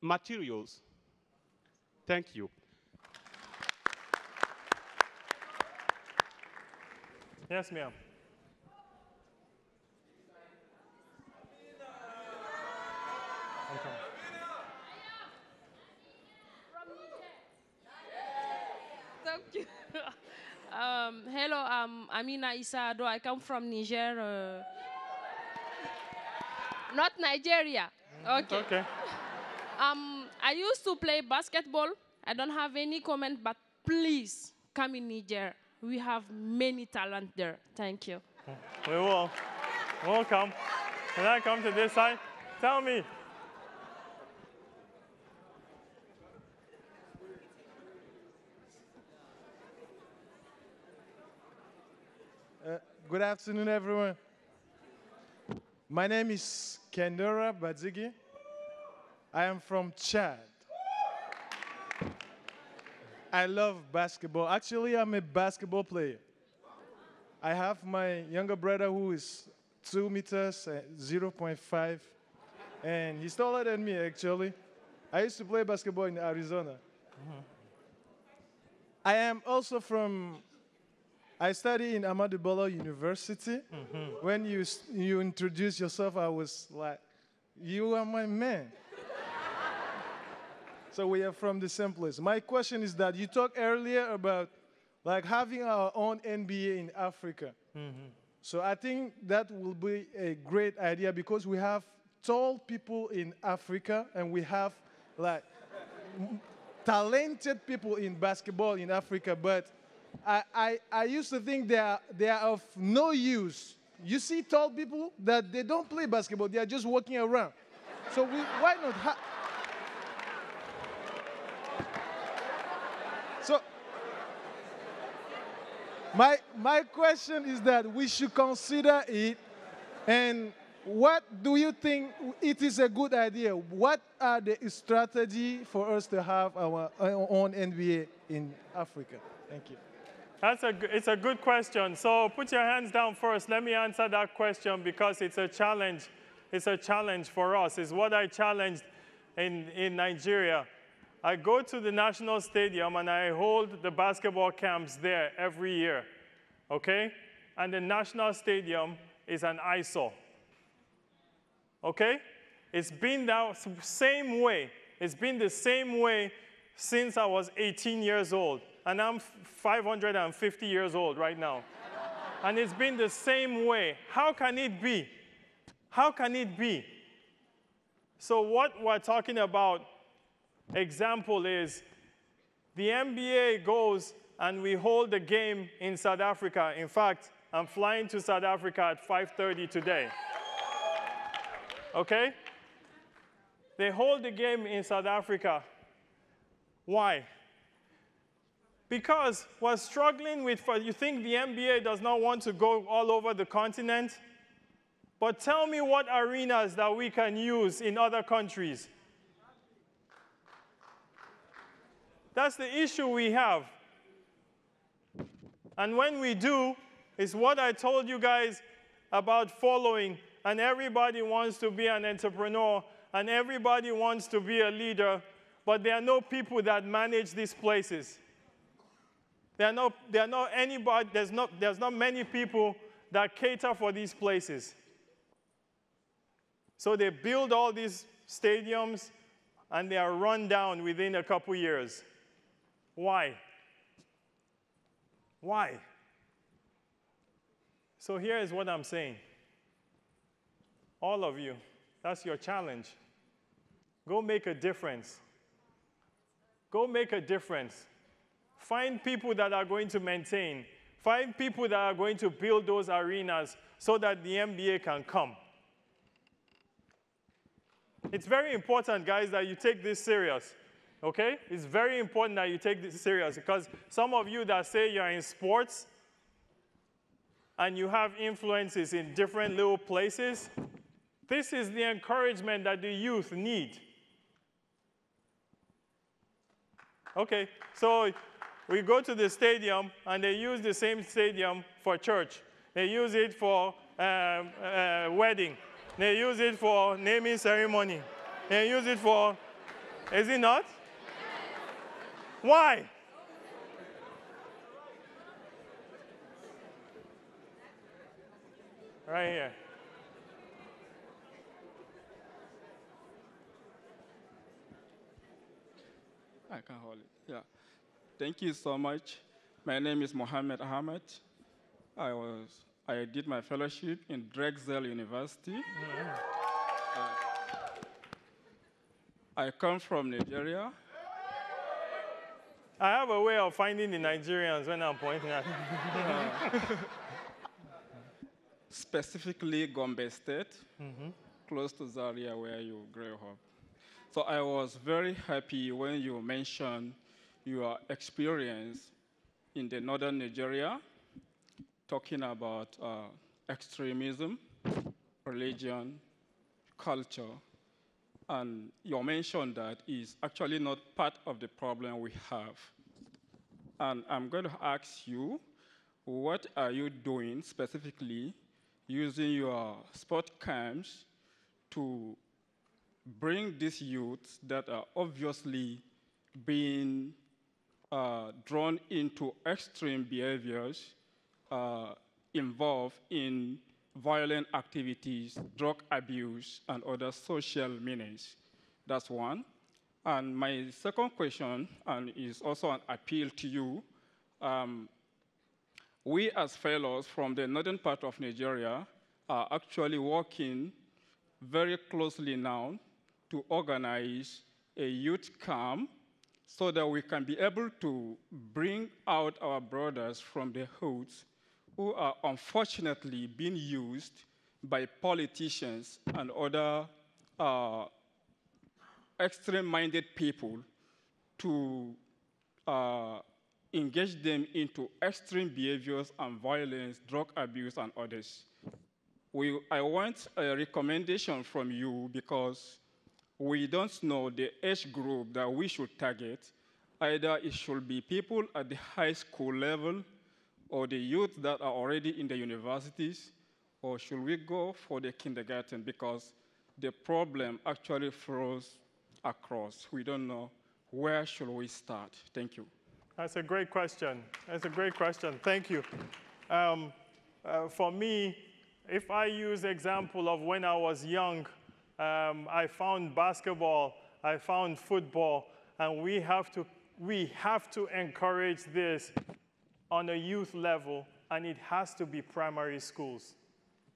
materials. Thank you. Yes, ma'am. Um, hello, I'm Amina Isado. I come from Niger. Uh, not Nigeria. Okay. Okay. Um, I used to play basketball. I don't have any comment, but please come in Niger. We have many talent there. Thank you. We will. We'll come. Can I come to this side? Tell me, Good afternoon, everyone. My name is Kendora Badzigi. I am from Chad. I love basketball. Actually, I'm a basketball player. I have my younger brother who is 2 meters, uh, 0.5, and he's taller than me, actually. I used to play basketball in Arizona. Mm -hmm. I am also from I study in Ahmadu Bello University. Mm -hmm. When you, you introduced yourself, I was like, you are my man. so we are from the same place. My question is that you talked earlier about like having our own NBA in Africa. Mm -hmm. So I think that will be a great idea because we have tall people in Africa and we have like talented people in basketball in Africa, but I, I, I used to think they are, they are of no use. You see tall people that they don't play basketball, they are just walking around. So we, why not? Ha- so my, my question is that we should consider it and what do you think it is a good idea? What are the strategy for us to have our own NBA in Africa? Thank you. That's a, it's a good question. So put your hands down first. Let me answer that question because it's a challenge. It's a challenge for us. It's what I challenged in, in Nigeria. I go to the national stadium and I hold the basketball camps there every year. Okay? And the national stadium is an eyesore. Okay? It's been that same way. It's been the same way since I was 18 years old. And I'm 550 years old right now. and it's been the same way. How can it be? How can it be? So, what we're talking about, example is the NBA goes and we hold the game in South Africa. In fact, I'm flying to South Africa at 5:30 today. Okay? They hold the game in South Africa. Why? Because we're struggling with, you think the NBA does not want to go all over the continent? But tell me what arenas that we can use in other countries. That's the issue we have. And when we do, it's what I told you guys about following and everybody wants to be an entrepreneur, and everybody wants to be a leader, but there are no people that manage these places. There are no, there are not anybody, there's not, there's not many people that cater for these places. So they build all these stadiums and they are run down within a couple years. Why? Why? So here is what I'm saying. All of you, that's your challenge. Go make a difference. Go make a difference. Find people that are going to maintain. Find people that are going to build those arenas so that the NBA can come. It's very important, guys, that you take this serious. Okay? It's very important that you take this serious because some of you that say you're in sports and you have influences in different little places, this is the encouragement that the youth need. Okay, so we go to the stadium and they use the same stadium for church. They use it for um, uh, wedding. They use it for naming ceremony. They use it for, is it not? Why? Right here. I can hold it. Yeah. Thank you so much. My name is Mohammed Ahmed. I was I did my fellowship in Drexel University. Uh, I come from Nigeria. I have a way of finding the Nigerians when I'm pointing at them. Specifically, Gombe State, mm-hmm. close to Zaria, where you grew up. So I was very happy when you mentioned your experience in the northern Nigeria, talking about uh, extremism, religion, culture, and you mentioned that is actually not part of the problem we have. And I'm going to ask you, what are you doing specifically using your sport camps to bring these youths that are obviously being uh, drawn into extreme behaviors uh, involved in violent activities, drug abuse, and other social menace. That's one. And my second question, and is also an appeal to you, um, we as fellows from the northern part of Nigeria are actually working very closely now to organize a youth camp so that we can be able to bring out our brothers from the hoods who are unfortunately being used by politicians and other uh, extreme-minded people to uh, engage them into extreme behaviors and violence, drug abuse, and others. We, I want a recommendation from you because we don't know the age group that we should target. Either it should be people at the high school level or the youth that are already in the universities, or should we go for the kindergarten because the problem actually flows across. We don't know where should we start. Thank you. That's a great question. That's a great question. Thank you. Um, uh, for me, if I use example of when I was young, um, I found basketball, I found football, and we have to we have to encourage this on a youth level, and it has to be primary schools.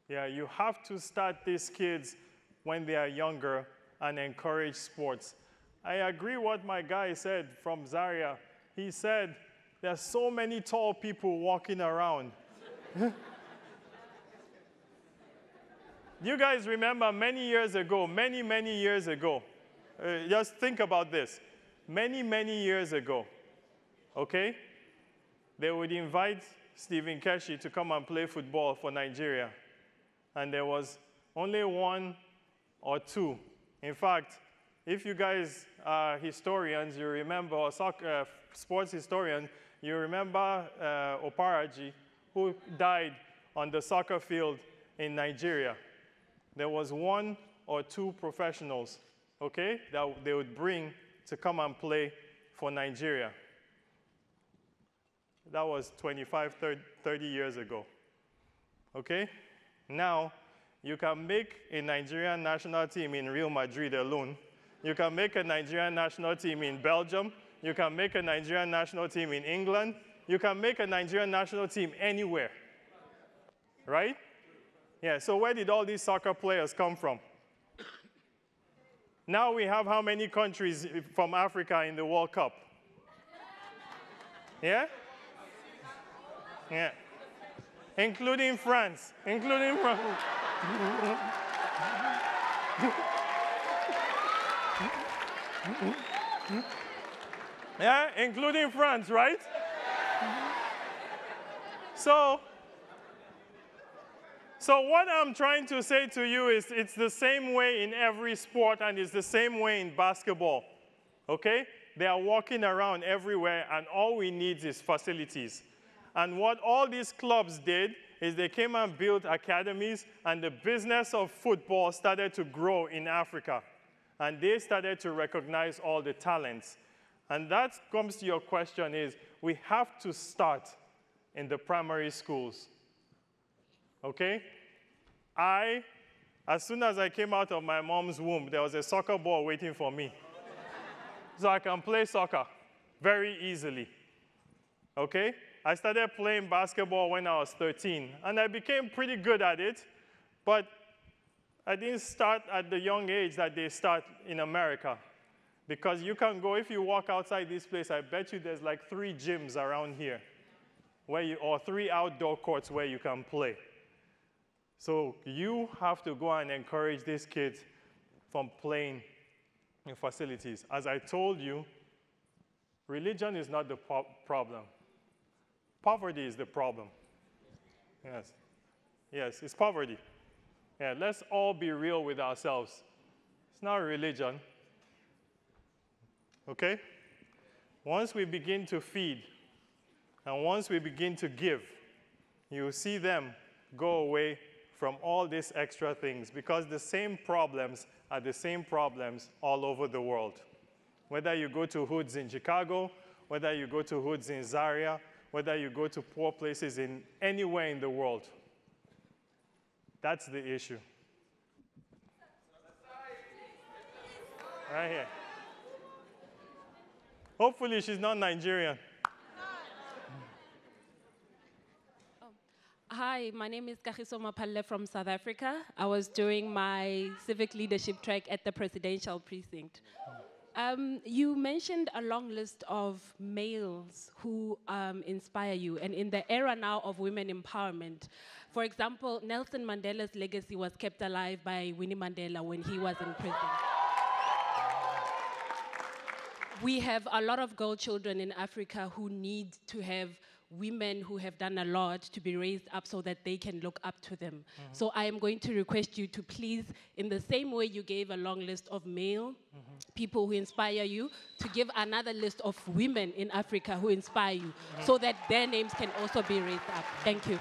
Yeah, you have to start these kids when they are younger and encourage sports. I agree what my guy said from Zaria. He said, there's so many tall people walking around. you guys remember many years ago, many, many years ago, uh, just think about this. Many, many years ago, okay, they would invite Stephen Keshi to come and play football for Nigeria. And there was only one or two. In fact, if you guys are historians, you remember, or soccer, uh, sports historian, you remember uh, Okwaraji, who died on the soccer field in Nigeria. There was one or two professionals, okay, that they would bring to come and play for Nigeria. That was 25, 30 years ago. Okay? Now, you can make a Nigerian national team in Real Madrid alone. You can make a Nigerian national team in Belgium. You can make a Nigerian national team in England. You can make a Nigerian national team anywhere. Right? Yeah, so where did all these soccer players come from? Now we have how many countries from Africa in the World Cup? Yeah? Yeah. Including France. Including France. yeah, including France, right? So, so what I'm trying to say to you is it's the same way in every sport and it's the same way in basketball. Okay? They are walking around everywhere and all we need is facilities. And what all these clubs did is they came and built academies, and the business of football started to grow in Africa. And they started to recognize all the talents. And that comes to your question is, we have to start in the primary schools. Okay? I, as soon as I came out of my mom's womb, there was a soccer ball waiting for me. so I can play soccer very easily. Okay? I started playing basketball when I was 13, and I became pretty good at it, but I didn't start at the young age that they start in America. Because you can go, if you walk outside this place, I bet you there's like three gyms around here, where you, or three outdoor courts where you can play. So you have to go and encourage these kids from playing in facilities. As I told you, religion is not the problem. Poverty is the problem. Yes. Yes, it's poverty. Yeah, let's all be real with ourselves. It's not religion. Okay? Once we begin to feed and once we begin to give, you see them go away from all these extra things because the same problems are the same problems all over the world. Whether you go to hoods in Chicago, whether you go to hoods in Zaria, whether you go to poor places in anywhere in the world. That's the issue. Right here. Hopefully, she's not Nigerian. Hi, my name is Kagiso Mapalle from South Africa. I was doing my civic leadership track at the presidential precinct. Um, you mentioned a long list of males who um, inspire you, and in the era now of women empowerment, for example, Nelson Mandela's legacy was kept alive by Winnie Mandela when he was in prison. We have a lot of girl children in Africa who need to have women who have done a lot to be raised up so that they can look up to them. Mhm. So I am going to request you to please, in the same way you gave a long list of male people who inspire you, to give another list of women in Africa who inspire you so that their names can also be raised up. Thank you.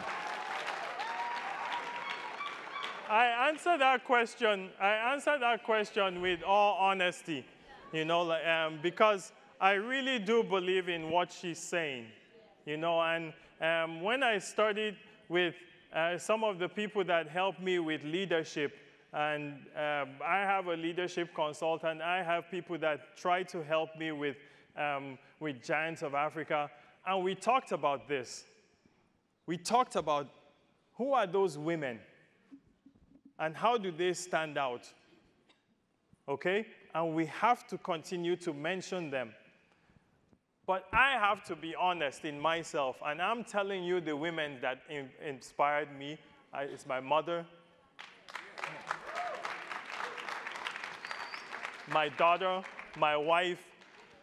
I answer that question. I answer that question with all honesty, you know, um, because I really do believe in what she's saying, you know. And um, when I started with uh, some of the people that helped me with leadership, and um, I have a leadership consultant. I have people that try to help me with um, with Giants of Africa, and we talked about this. We talked about who are those women and how do they stand out? Okay? And we have to continue to mention them. But I have to be honest in myself, and I'm telling you the women that in- inspired me. I, it's my mother, my daughter, my wife.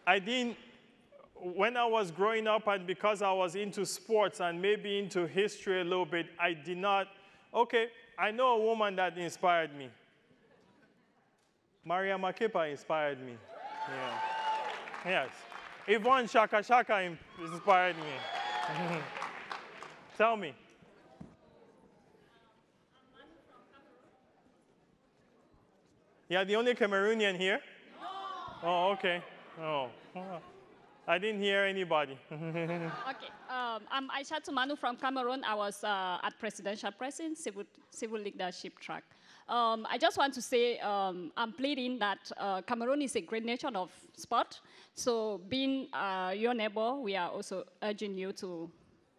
I didn't, when I was growing up, and because I was into sports and maybe into history a little bit, I did not, okay, I know a woman that inspired me. Maria Makeba inspired me. Yeah. Yes. Yvonne Chaka Chaka in- inspired me. Tell me. You're the only Cameroonian here? Oh, okay. Oh, I didn't hear anybody. Okay, um, I'm Aisha Tumanu from Cameroon. I was uh, at Presidential Precinct, civil, civil leadership track. Um, I just want to say um, I'm pleading that uh, Cameroon is a great nation of sport. So, being uh, your neighbor, we are also urging you to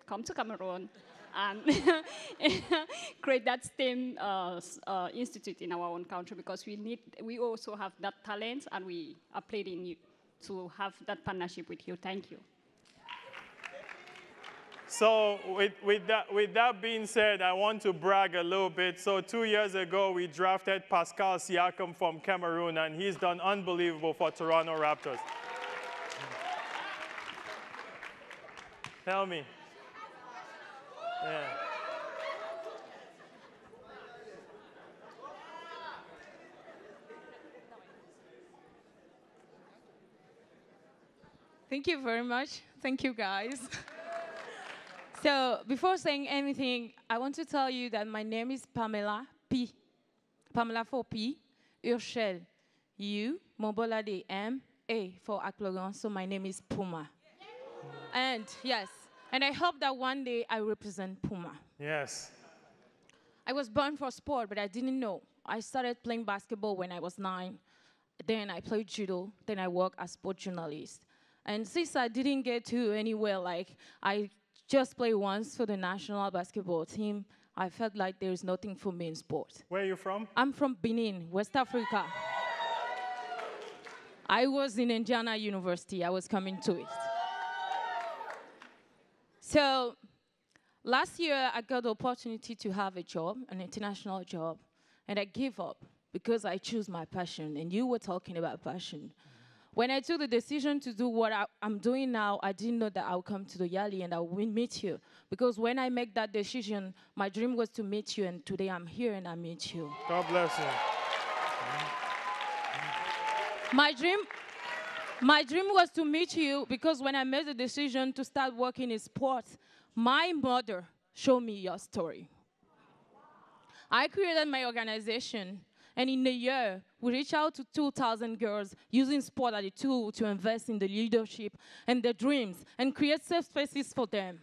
come to Cameroon and create that STEM uh, uh, institute in our own country because we need, we also have that talent, and we are pleading you to have that partnership with you. Thank you. So with, with, that, with that being said, I want to brag a little bit. So two years ago, we drafted Pascal Siakam from Cameroon, and he's done unbelievable for Toronto Raptors. Tell me. Yeah. Thank you very much. Thank you, guys. so, before saying anything, I want to tell you that my name is Pamela P. Pamela for P. Urshel. U. Mobolade M. A for Aklogan. So, my name is Puma. And yes, and I hope that one day I represent Puma. Yes. I was born for sport, but I didn't know. I started playing basketball when I was nine. Then I played judo. Then I worked as sport journalist. And since I didn't get to anywhere, like I just played once for the national basketball team, I felt like there is nothing for me in sport. Where are you from? I'm from Benin, West Africa. I was in Indiana University. I was coming to it. So last year, I got the opportunity to have a job, an international job, and I gave up because I choose my passion. And you were talking about passion. When I took the decision to do what I, am doing now, I didn't know that I would come to the Yali and I would meet you. Because when I make that decision, my dream was to meet you, and today I'm here and I meet you. God bless you. My dream, my dream was to meet you because when I made the decision to start working in sports, my mother showed me your story. I created my organization, and in a year, we reached out to 2,000 girls using sport as a tool to invest in the leadership and their dreams and create safe spaces for them.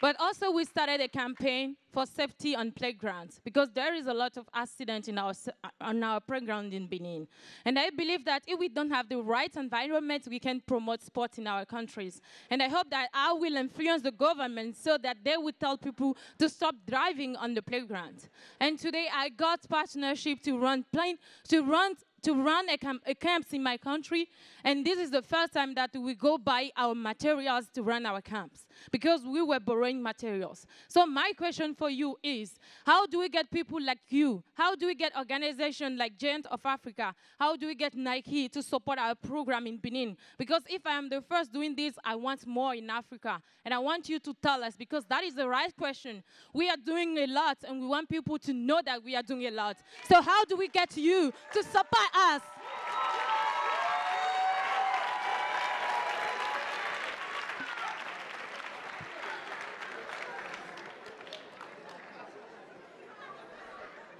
But also we started a campaign for safety on playgrounds because there is a lot of accident in our, on our playground in Benin. And I believe that if we don't have the right environment, we can promote sport in our countries. And I hope that I will influence the government so that they will tell people to stop driving on the playground. And today I got partnership to run plane, to run to run a, camp, a camps in my country, and this is the first time that we go buy our materials to run our camps because we were borrowing materials. So my question for you is, how do we get people like you? How do we get organizations like Giant of Africa? How do we get Nike to support our program in Benin? Because if I am the first doing this, I want more in Africa, and I want you to tell us because that is the right question. We are doing a lot, and we want people to know that we are doing a lot. So how do we get you to support us.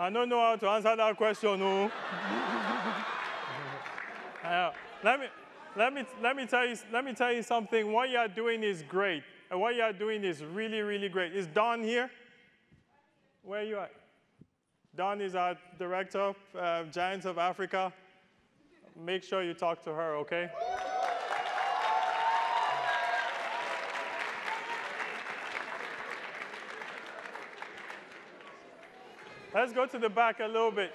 I don't know how to answer that question. No. uh, let me let me let me tell you let me tell you something. What you are doing is great. And what you are doing is really really great. Is Don here? Where are you at? Dawn is our director of uh, Giants of Africa. Make sure you talk to her, okay? Let's go to the back a little bit.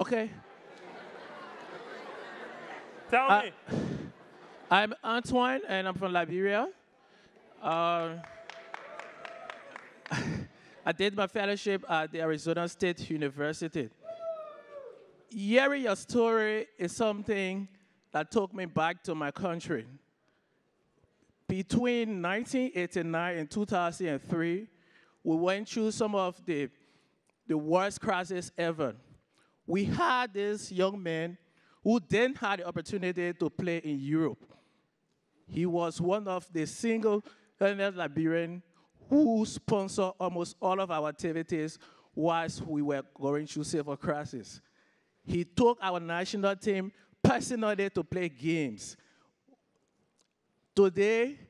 Okay. Tell uh, me. I'm Antoine, and I'm from Liberia. Uh, I did my fellowship at the Arizona State University. Hearing your story is something that took me back to my country. Between 1989 and 2003, we went through some of the, the worst crises ever. We had this young man who then had the opportunity to play in Europe. He was one of the single Liberian, who sponsored almost all of our activities whilst we were going through civil crisis. He took our national team personally to play games. Today,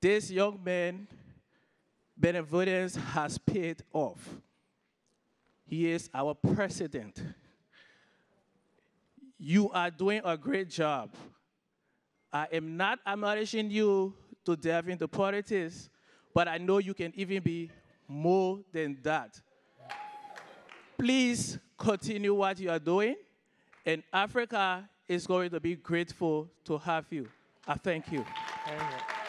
this young man, benevolence has paid off. He is our president. You are doing a great job. I am not admonishing you to delve into politics, but I know you can even be more than that. Please continue what you are doing, and Africa is going to be grateful to have you. I thank you. Thank you.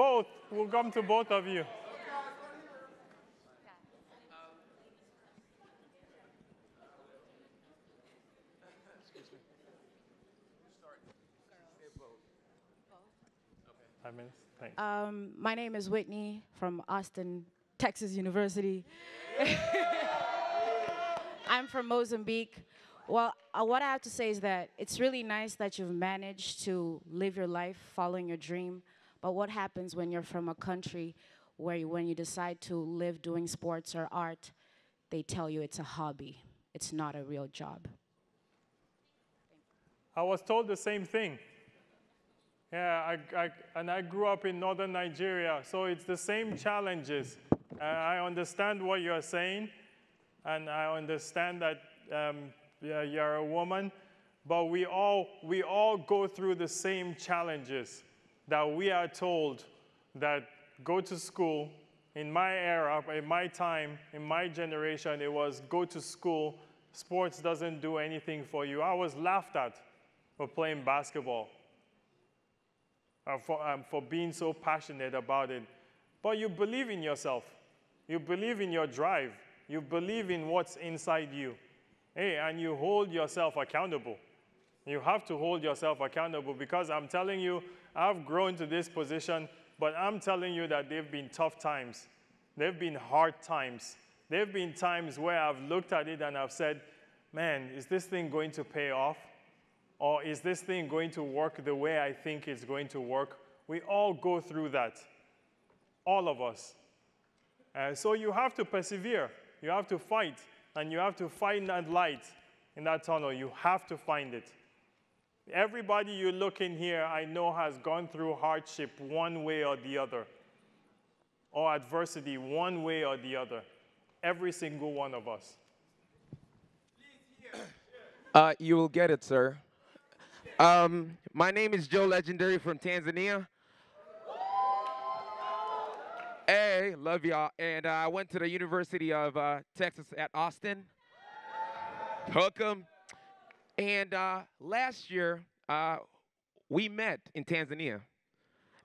Both. We'll come to both of you. Um, my name is Whitney from Austin, Texas University. I'm from Mozambique. Well, uh, what I have to say is that it's really nice that you've managed to live your life following your dream. But what happens when you're from a country where you, when you decide to live doing sports or art, they tell you it's a hobby, it's not a real job? I was told the same thing. Yeah, I, I, and I grew up in northern Nigeria, so it's the same challenges. Uh, I understand what you're saying, and I understand that um, yeah, you're a woman, but we all, we all go through the same challenges that we are told that go to school. In my era, in my time, in my generation, it was go to school. Sports doesn't do anything for you. I was laughed at for playing basketball uh, for, um, for being so passionate about it. But you believe in yourself. You believe in your drive. You believe in what's inside you. Hey, and you hold yourself accountable. You have to hold yourself accountable because I'm telling you, I've grown to this position, but I'm telling you that they've been tough times. They've been hard times. There've been times where I've looked at it and I've said, man, is this thing going to pay off? Or is this thing going to work the way I think it's going to work? We all go through that. All of us. Uh, so you have to persevere. You have to fight. and you have to find that light in that tunnel. You have to find it. Everybody you look in here, I know, has gone through hardship one way or the other, or adversity one way or the other. Every single one of us. Uh, you will get it, sir. Um, my name is Joe Legendary from Tanzania. Hey, love y'all. And uh, I went to the University of uh, Texas at Austin. Hook 'em. And uh, last year, uh, we met in Tanzania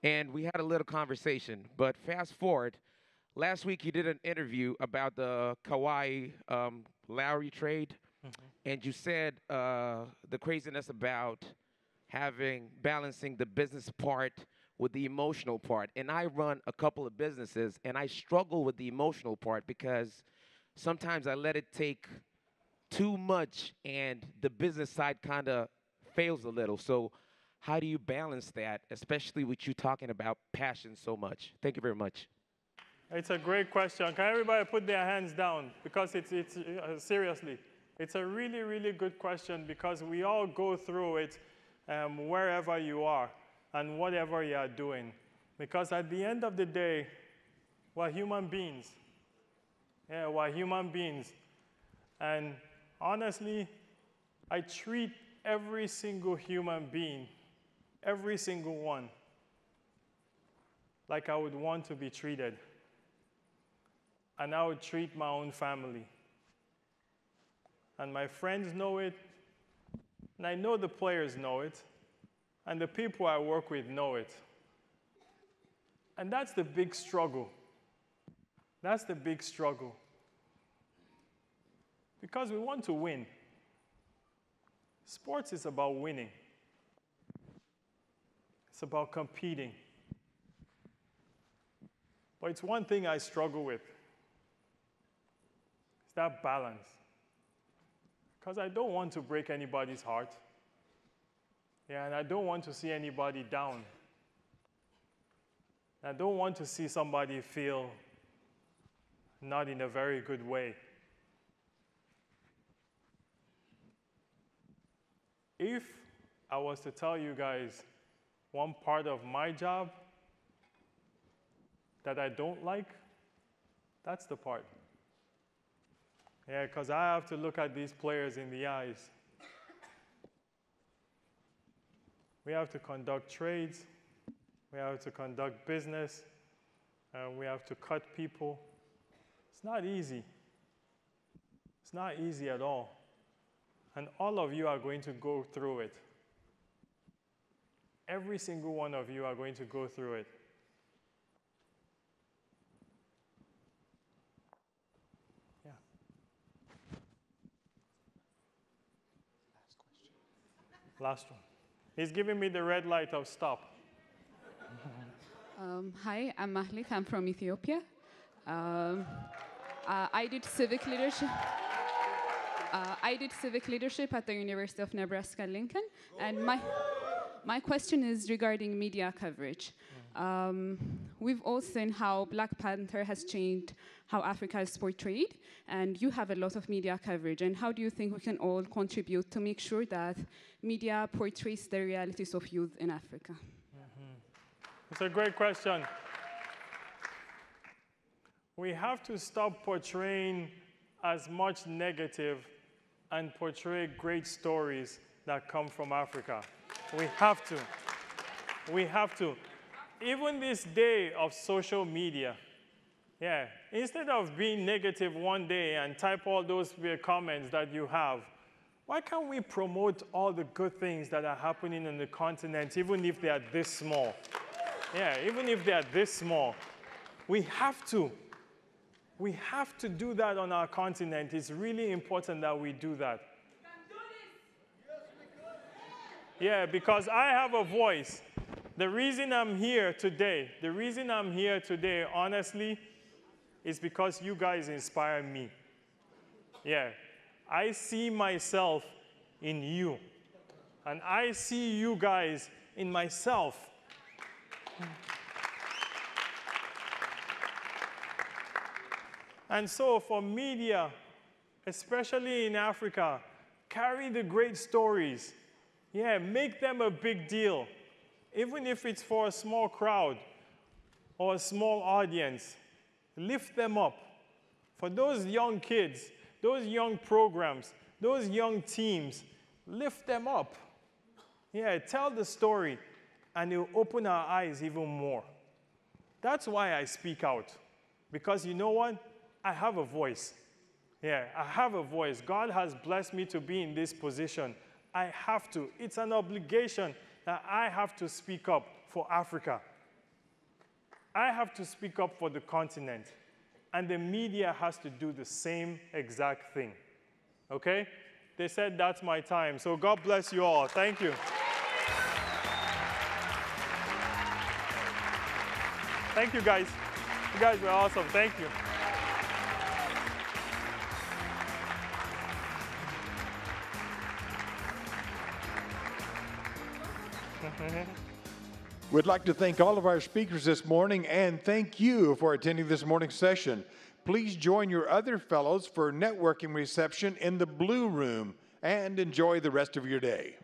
and we had a little conversation. But fast forward, last week you did an interview about the Kawhi um, Lowry trade, and you said uh, the craziness about having balancing the business part with the emotional part. And I run a couple of businesses, and I struggle with the emotional part because sometimes I let it take too much and the business side kind of fails a little. So, how do you balance that, especially with you talking about passion so much? Thank you very much. It's a great question. Can everybody put their hands down? Because it's, it's uh, seriously, it's a really, really good question because we all go through it um, wherever you are and whatever you are doing. Because at the end of the day, we're human beings. Yeah, we're human beings. And honestly, I treat every single human being, every single one, like I would want to be treated. And I would treat my own family. And my friends know it, and I know the players know it, and the people I work with know it. And that's the big struggle. That's the big struggle. Because we want to win. Sports is about winning, it's about competing. But it's one thing I struggle with it's that balance. Because I don't want to break anybody's heart. Yeah, and I don't want to see anybody down. I don't want to see somebody feel not in a very good way. If I was to tell you guys one part of my job that I don't like, that's the part. Yeah, because I have to look at these players in the eyes. We have to conduct trades, we have to conduct business, and we have to cut people. It's not easy. It's not easy at all. And all of you are going to go through it. Every single one of you are going to go through it. Yeah. Last one. He's giving me the red light of stop. Um, hi, I'm Mahlit. I'm from Ethiopia. Um, uh, I did civic leadership. Uh, I did civic leadership at the University of Nebraska Lincoln, and my my question is regarding media coverage. Um, we've all seen how Black Panther has changed how Africa is portrayed, and you have a lot of media coverage. And how do you think we can all contribute to make sure that media portrays the realities of youth in Africa? It's a great question. We have to stop portraying as much negative and portray great stories that come from Africa. We have to. We have to. Even this day of social media, yeah, instead of being negative one day and type all those comments that you have, why can't we promote all the good things that are happening on the continent, even if they are this small? Yeah, even if they are this small. We have to. We have to do that on our continent. It's really important that we do that. Yeah, because I have a voice. The reason I'm here today, the reason I'm here today, honestly, is because you guys inspire me. Yeah, I see myself in you, and I see you guys in myself. And so for media especially in Africa. Carry the great stories. Yeah, make them a big deal. Even if it's for a small crowd or a small audience, lift them up. For those young kids, those young programs, those young teams, lift them up. Yeah, tell the story, and it will open our eyes even more. That's why I speak out. Because you know what? I have a voice. Yeah, I have a voice. God has blessed me to be in this position. I have to. It's an obligation that I have to speak up for Africa. I have to speak up for the continent. And the media has to do the same exact thing. Okay? They said that's my time. So God bless you all. Thank you. Thank you, guys. You guys were awesome. Thank you. Mm-hmm. We'd like to thank all of our speakers this morning and thank you for attending this morning's session. Please join your other fellows for networking reception in the Blue Room and enjoy the rest of your day.